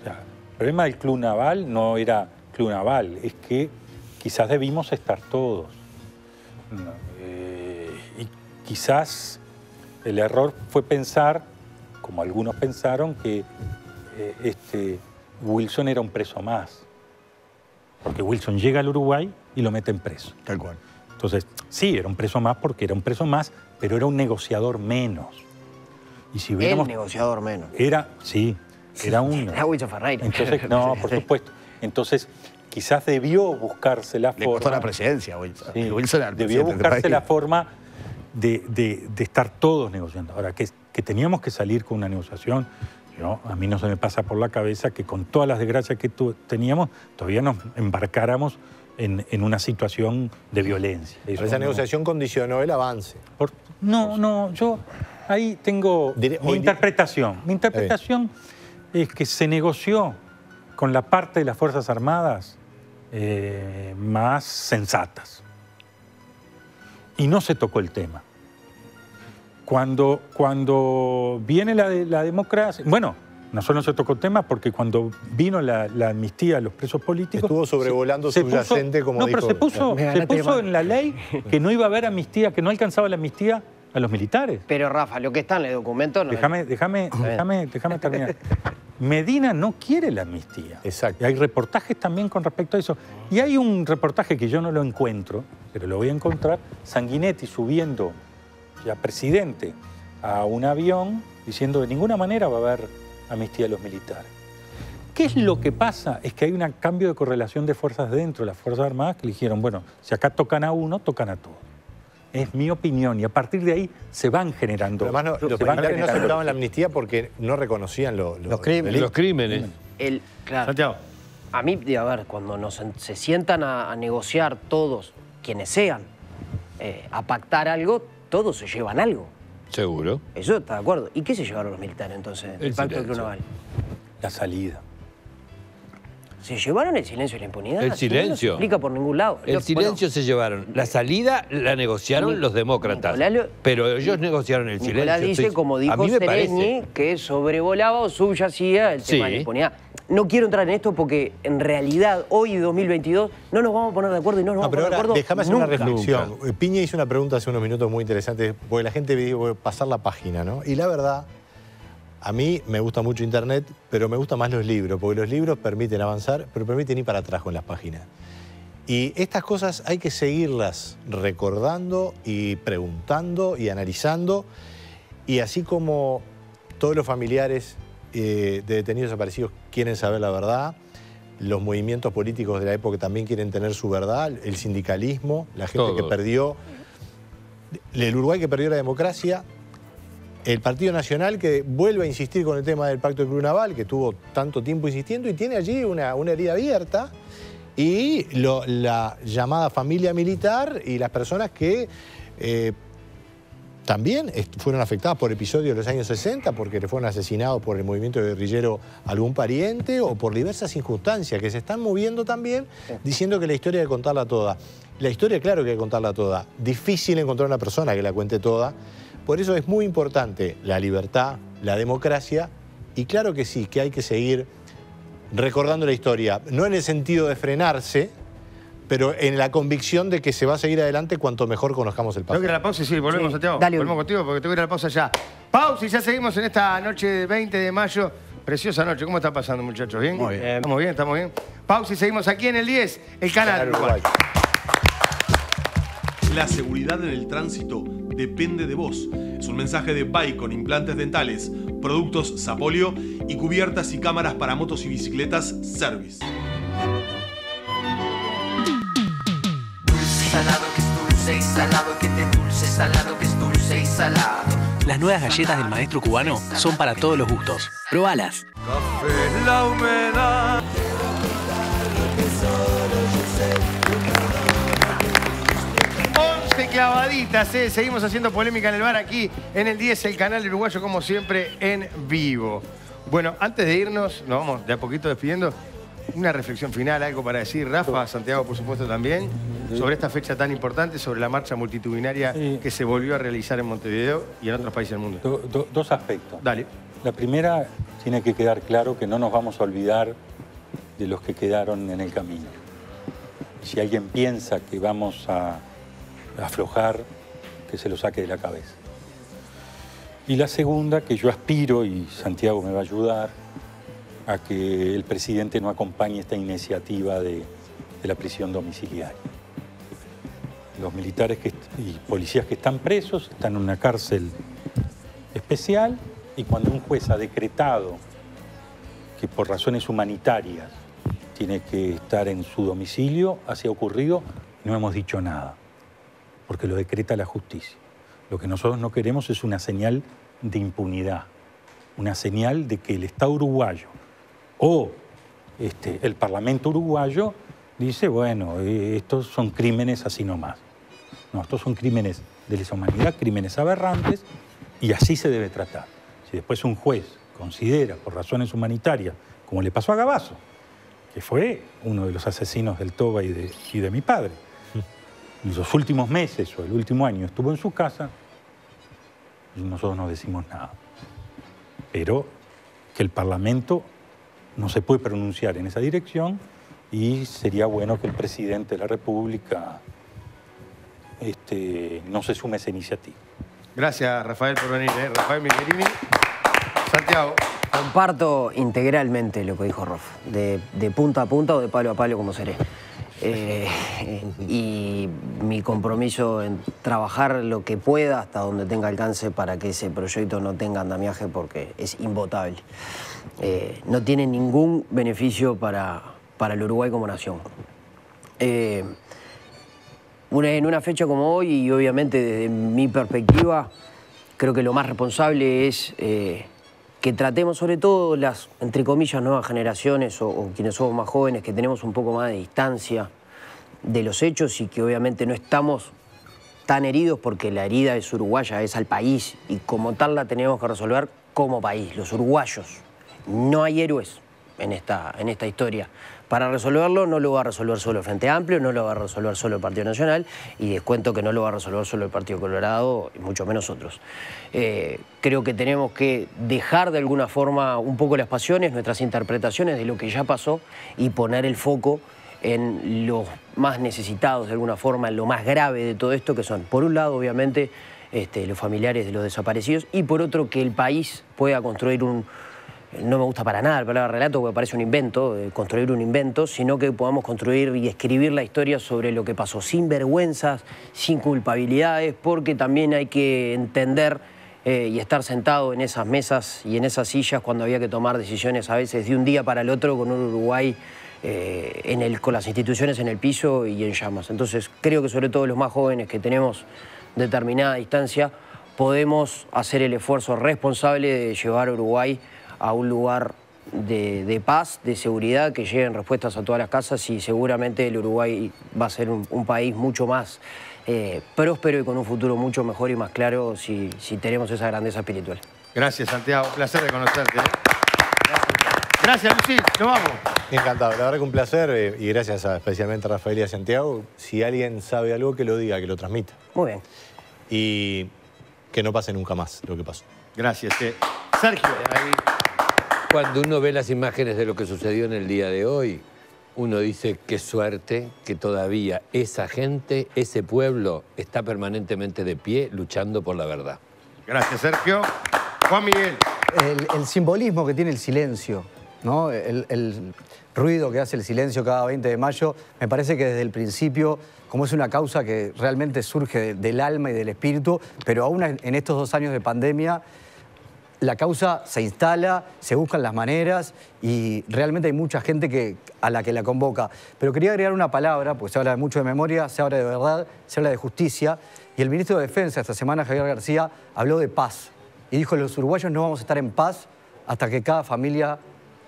O sea, el problema del club naval no era club naval, es que quizás debimos estar todos. No, eh, y quizás el error fue pensar, como algunos pensaron, que eh, este, Wilson era un preso más. Porque Wilson llega al Uruguay y lo meten preso. Tal cual. Entonces, sí, era un preso más porque era un preso más, pero era un negociador menos. Y si El hubiéramos... negociador menos. Era, sí, era un... Era Huicho Ferreira. Entonces, no, por supuesto. Entonces, quizás debió buscarse la Le forma... costó la presidencia, Wilson. Sí, Wilson debió buscarse la forma de, de- de estar todos negociando. Ahora, que, que teníamos que salir con una negociación, yo, a mí no se me pasa por la cabeza que con todas las desgracias que tu- teníamos, todavía nos embarcáramos en, en una situación de violencia. Eso Pero esa no- negociación condicionó el avance. por- no, no, yo ahí tengo Dire- mi interpretación. Mi interpretación es que se negoció con la parte de las Fuerzas Armadas eh, más sensatas. Y no se tocó el tema. Cuando, cuando viene la, de- la democracia, bueno, no solo no se tocó el tema porque cuando vino la, la amnistía a los presos políticos... Estuvo sobrevolando se- se puso- subyacente, como No, dijo- pero se puso, se puso en la ley que no iba a haber amnistía, que no alcanzaba la amnistía a los militares. Pero Rafa, lo que está en el documento no Déjame, déjame, déjame, déjame terminar. Medina no quiere la amnistía. Exacto. Y hay reportajes también con respecto a eso. Y hay un reportaje que yo no lo encuentro, pero lo voy a encontrar, Sanguinetti subiendo, ya presidente, a un avión diciendo de ninguna manera va a haber amnistía a los militares. ¿Qué es lo que pasa? Es que hay un cambio de correlación de fuerzas dentro de las Fuerzas Armadas que le dijeron, bueno, si acá tocan a uno, tocan a todos. Es mi opinión y a partir de ahí se van generando. Además, no- los se van militares no generando- aceptaban la amnistía porque no reconocían lo- lo- Los crímenes. Los crímenes. El, claro. Santiago. A mí, a ver, cuando nos, se sientan a, a negociar todos, quienes sean, eh, a pactar algo, todos se llevan algo. Seguro. Eso está de acuerdo. ¿Y qué se llevaron los militares entonces? El, El pacto de. Clunaval. La salida. ¿Se llevaron el silencio y la impunidad? El No silencio. se explica por ningún lado. El silencio se llevaron. La salida la negociaron Ni- los demócratas. Nicolás pero ellos negociaron el Nicolás silencio. dice, como a dijo mí me Sereñi, parece. que sobrevolaba o subyacía el tema de la impunidad. No quiero entrar en esto porque en realidad hoy, 2022, no nos vamos a poner de acuerdo y no nos No, vamos a poner de acuerdo déjame hacer nunca. una reflexión. Eh, Piña hizo una pregunta hace unos minutos muy interesante, porque la gente dijo pasar la página, ¿no? Y la verdad, a mí me gusta mucho Internet, pero me gustan más los libros, porque los libros permiten avanzar, pero permiten ir para atrás con las páginas. Y estas cosas hay que seguirlas recordando y preguntando y analizando. Y así como todos los familiares eh, de detenidos desaparecidos quieren saber la verdad, los movimientos políticos de la época también quieren tener su verdad, el sindicalismo, la gente que perdió, el Uruguay que perdió la democracia, el Partido Nacional que vuelve a insistir con el tema del Pacto de Club Naval, que tuvo tanto tiempo insistiendo y tiene allí una, una herida abierta, y lo- la llamada familia militar y las personas que eh, también fueron afectadas por episodios de los años 60 porque le fueron asesinados por el movimiento guerrillero algún pariente o por diversas circunstancias que se están moviendo también diciendo que la historia hay que contarla toda. La historia, claro que hay que contarla toda. Difícil encontrar una persona que la cuente toda. Por eso es muy importante la libertad, la democracia y claro que sí, que hay que seguir recordando la historia. No en el sentido de frenarse, pero en la convicción de que se va a seguir adelante cuanto mejor conozcamos el Tengo que ir pasado. a la pausa y sí, volvemos, Sí, Santiago. dale, volvemos contigo porque tengo que ir a la pausa ya. Pausa y ya seguimos en esta noche de 20 de mayo. Preciosa noche. ¿Cómo está pasando, muchachos? ¿Bien? Muy bien. Estamos bien, estamos bien. Pausa y seguimos aquí en el 10, el canal. Uruguay. La seguridad en el tránsito depende de vos. Es un mensaje de Bicon, implantes dentales, productos Sapolio y cubiertas y cámaras para motos y bicicletas Service. Dulce, salado, que es dulce y salado, que te dulce, salado, que es dulce y salado. Las nuevas galletas del maestro cubano son para todos los gustos. Probalas. La humedad. Clavaditas, ¿eh? seguimos haciendo polémica en el bar aquí en el 10, el canal uruguayo, como siempre, en vivo. Bueno, antes de irnos, nos vamos de a poquito despidiendo. Una reflexión final, algo para decir, Rafa, Santiago, por supuesto, también, sobre esta fecha tan importante, sobre la marcha multitudinaria Sí. que se volvió a realizar en Montevideo y en otros países del mundo. Do- do- dos aspectos. Dale. La primera, tiene que quedar claro que no nos vamos a olvidar de los que quedaron en el camino. Si alguien piensa que vamos a aflojar, que se lo saque de la cabeza. Y la segunda, que yo aspiro, y Santiago me va a ayudar, a que el presidente no acompañe esta iniciativa de, la prisión domiciliaria. los militares y policías que están presos están en una cárcel especial y cuando un juez ha decretado que por razones humanitarias tiene que estar en su domicilio, así ha ocurrido, no hemos dicho nada, porque lo decreta la justicia. Lo que nosotros no queremos es una señal de impunidad, una señal de que el Estado uruguayo o este, el Parlamento uruguayo dice, bueno, eh, estos son crímenes así nomás. No, estos son crímenes de lesa humanidad, crímenes aberrantes, y así se debe tratar. Si después un juez considera, por razones humanitarias, como le pasó a Gabazo, que fue uno de los asesinos del Toba y de, y de mi padre, y los últimos meses o el último año estuvo en su casa, y nosotros no decimos nada. Pero que el Parlamento no se puede pronunciar en esa dirección y sería bueno que el presidente de la República este, no se sume a esa iniciativa. Gracias, Rafael, por venir. ¿eh? Rafael Miguelini. Santiago. Comparto integralmente lo que dijo Rof, de, de punta a punta o de palo a palo como seré. Eh, y mi compromiso en trabajar lo que pueda hasta donde tenga alcance para que ese proyecto no tenga andamiaje porque es invotable. Eh, no tiene ningún beneficio para, para el Uruguay como nación. Eh, en una fecha como hoy, y obviamente desde mi perspectiva, creo que lo más responsable es eh, que tratemos sobre todo las, entre comillas, nuevas generaciones o, o quienes somos más jóvenes, que tenemos un poco más de distancia de los hechos y que obviamente no estamos tan heridos porque la herida es uruguaya, es al país y como tal la tenemos que resolver como país, los uruguayos. No hay héroes en esta, en esta historia. Para resolverlo no lo va a resolver solo Frente Amplio, no lo va a resolver solo el Partido Nacional y les cuento que no lo va a resolver solo el Partido Colorado y mucho menos otros. Eh, creo que tenemos que dejar de alguna forma un poco las pasiones, nuestras interpretaciones de lo que ya pasó y poner el foco en los más necesitados de alguna forma, en lo más grave de todo esto, que son, por un lado, obviamente, este, los familiares de los desaparecidos, y por otro, que el país pueda construir un, no me gusta para nada la palabra relato porque parece un invento, eh, construir un invento, sino que podamos construir y escribir la historia sobre lo que pasó, sin vergüenzas, sin culpabilidades, porque también hay que entender eh, y estar sentado en esas mesas y en esas sillas cuando había que tomar decisiones a veces de un día para el otro con un Uruguay eh, en el, con las instituciones en el piso y en llamas. Entonces creo que sobre todo los más jóvenes que tenemos determinada distancia, podemos hacer el esfuerzo responsable de llevar a Uruguay a un lugar de, de paz, de seguridad, que lleguen respuestas a todas las casas y seguramente el Uruguay va a ser un, un país mucho más eh, próspero y con un futuro mucho mejor y más claro si, si tenemos esa grandeza espiritual. Gracias, Santiago. Un placer de conocerte. ¿eh? Gracias, Lucil. Nos vamos. Encantado, la verdad que un placer eh, y gracias a- especialmente a Rafael y a Santiago. Si alguien sabe algo, que lo diga, que lo transmita. Muy bien. Y que no pase nunca más lo que pasó. Gracias. eh. Sergio. Cuando uno ve las imágenes de lo que sucedió en el día de hoy, uno dice qué suerte que todavía esa gente, ese pueblo, está permanentemente de pie luchando por la verdad. Gracias, Sergio. Juan Miguel. El, el simbolismo que tiene el silencio, ¿no? El, el ruido que hace el silencio cada 20 de mayo, me parece que desde el principio, como es una causa que realmente surge de- del alma y del espíritu, pero aún en estos dos años de pandemia, la causa se instala, se buscan las maneras y realmente hay mucha gente que, a la que la convoca. Pero quería agregar una palabra, porque se habla mucho de memoria, se habla de verdad, se habla de justicia. Y el ministro de Defensa esta semana, Javier García, habló de paz. Y dijo, los uruguayos no vamos a estar en paz hasta que cada familia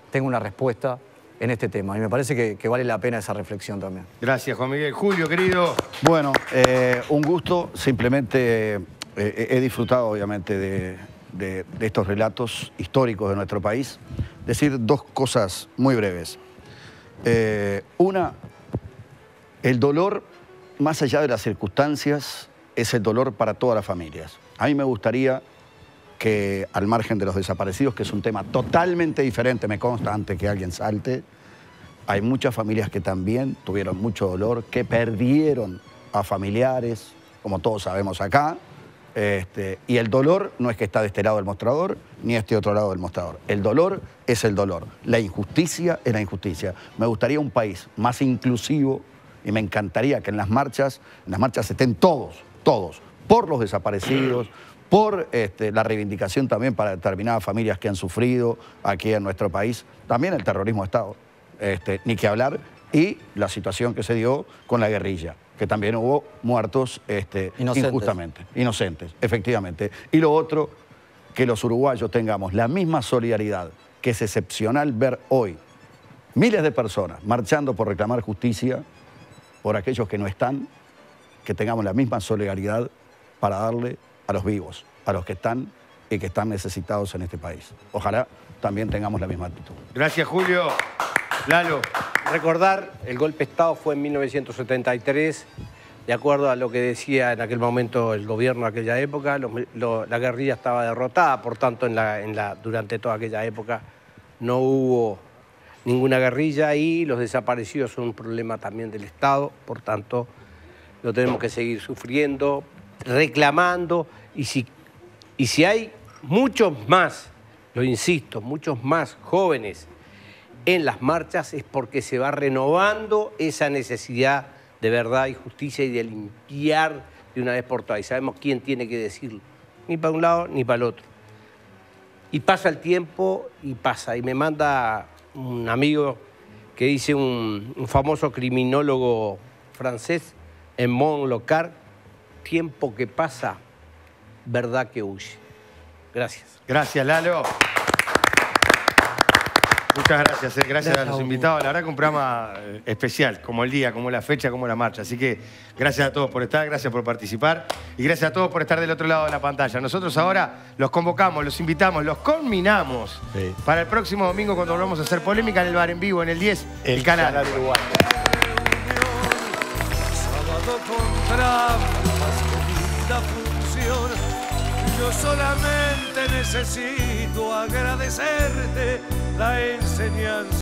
tenga una respuesta en este tema. Y me parece que, que vale la pena esa reflexión también. Gracias, Juan Miguel. Julio, querido. Bueno, eh, un gusto. Simplemente eh, he disfrutado, obviamente, de, de- estos relatos históricos de nuestro país. Decir dos cosas muy breves. Eh, una, el dolor, más allá de las circunstancias, es el dolor para todas las familias. A mí me gustaría que, al margen de los desaparecidos, que es un tema totalmente diferente, me consta antes que alguien salte, hay muchas familias que también tuvieron mucho dolor, que perdieron a familiares, como todos sabemos acá. Este, y el dolor no es que está de este lado del mostrador ni este otro lado del mostrador. El dolor es el dolor. La injusticia es la injusticia. Me gustaría un país más inclusivo y me encantaría que en las marchas, en las marchas estén todos, todos, por los desaparecidos, por este, la reivindicación también para determinadas familias que han sufrido aquí en nuestro país, también el terrorismo de Estado, este, ni que hablar, y la situación que se dio con la guerrilla, que también hubo muertos este, Inocentes. injustamente, inocentes, efectivamente. Y lo otro, que los uruguayos tengamos la misma solidaridad, que es excepcional ver hoy miles de personas marchando por reclamar justicia por aquellos que no están, que tengamos la misma solidaridad para darle a los vivos, a los que están y que están necesitados en este país. Ojalá también tengamos la misma actitud. Gracias, Julio. Lalo. Recordar, el golpe de Estado fue en 1973, de acuerdo a lo que decía en aquel momento el gobierno de aquella época, la guerrilla estaba derrotada, por tanto, durante toda aquella época no hubo ninguna guerrilla y los desaparecidos son un problema también del Estado, por tanto, lo tenemos que seguir sufriendo, reclamando, y si, y si hay muchos más, lo insisto, muchos más jóvenes en las marchas es porque se va renovando esa necesidad de verdad y justicia y de limpiar de una vez por todas. Y sabemos quién tiene que decirlo, ni para un lado ni para el otro. Y pasa el tiempo y pasa. Y me manda un amigo que dice un, famoso criminólogo francés, Edmond Locard, tiempo que pasa, verdad que huye. Gracias. Gracias, Lalo. Muchas gracias, eh. gracias, Gracias a los invitados. La verdad que un programa eh, especial, como el día, como la fecha, como la marcha. Así que gracias a todos por estar, gracias por participar y gracias a todos por estar del otro lado de la pantalla. Nosotros ahora los convocamos, los invitamos, los conminamos para el próximo domingo cuando volvamos a hacer polémica en el bar en vivo, en el 10, el, canal. canal Uruguay. Sábado con trampas, linda función. Yo solamente necesito agradecerte la enseñanza.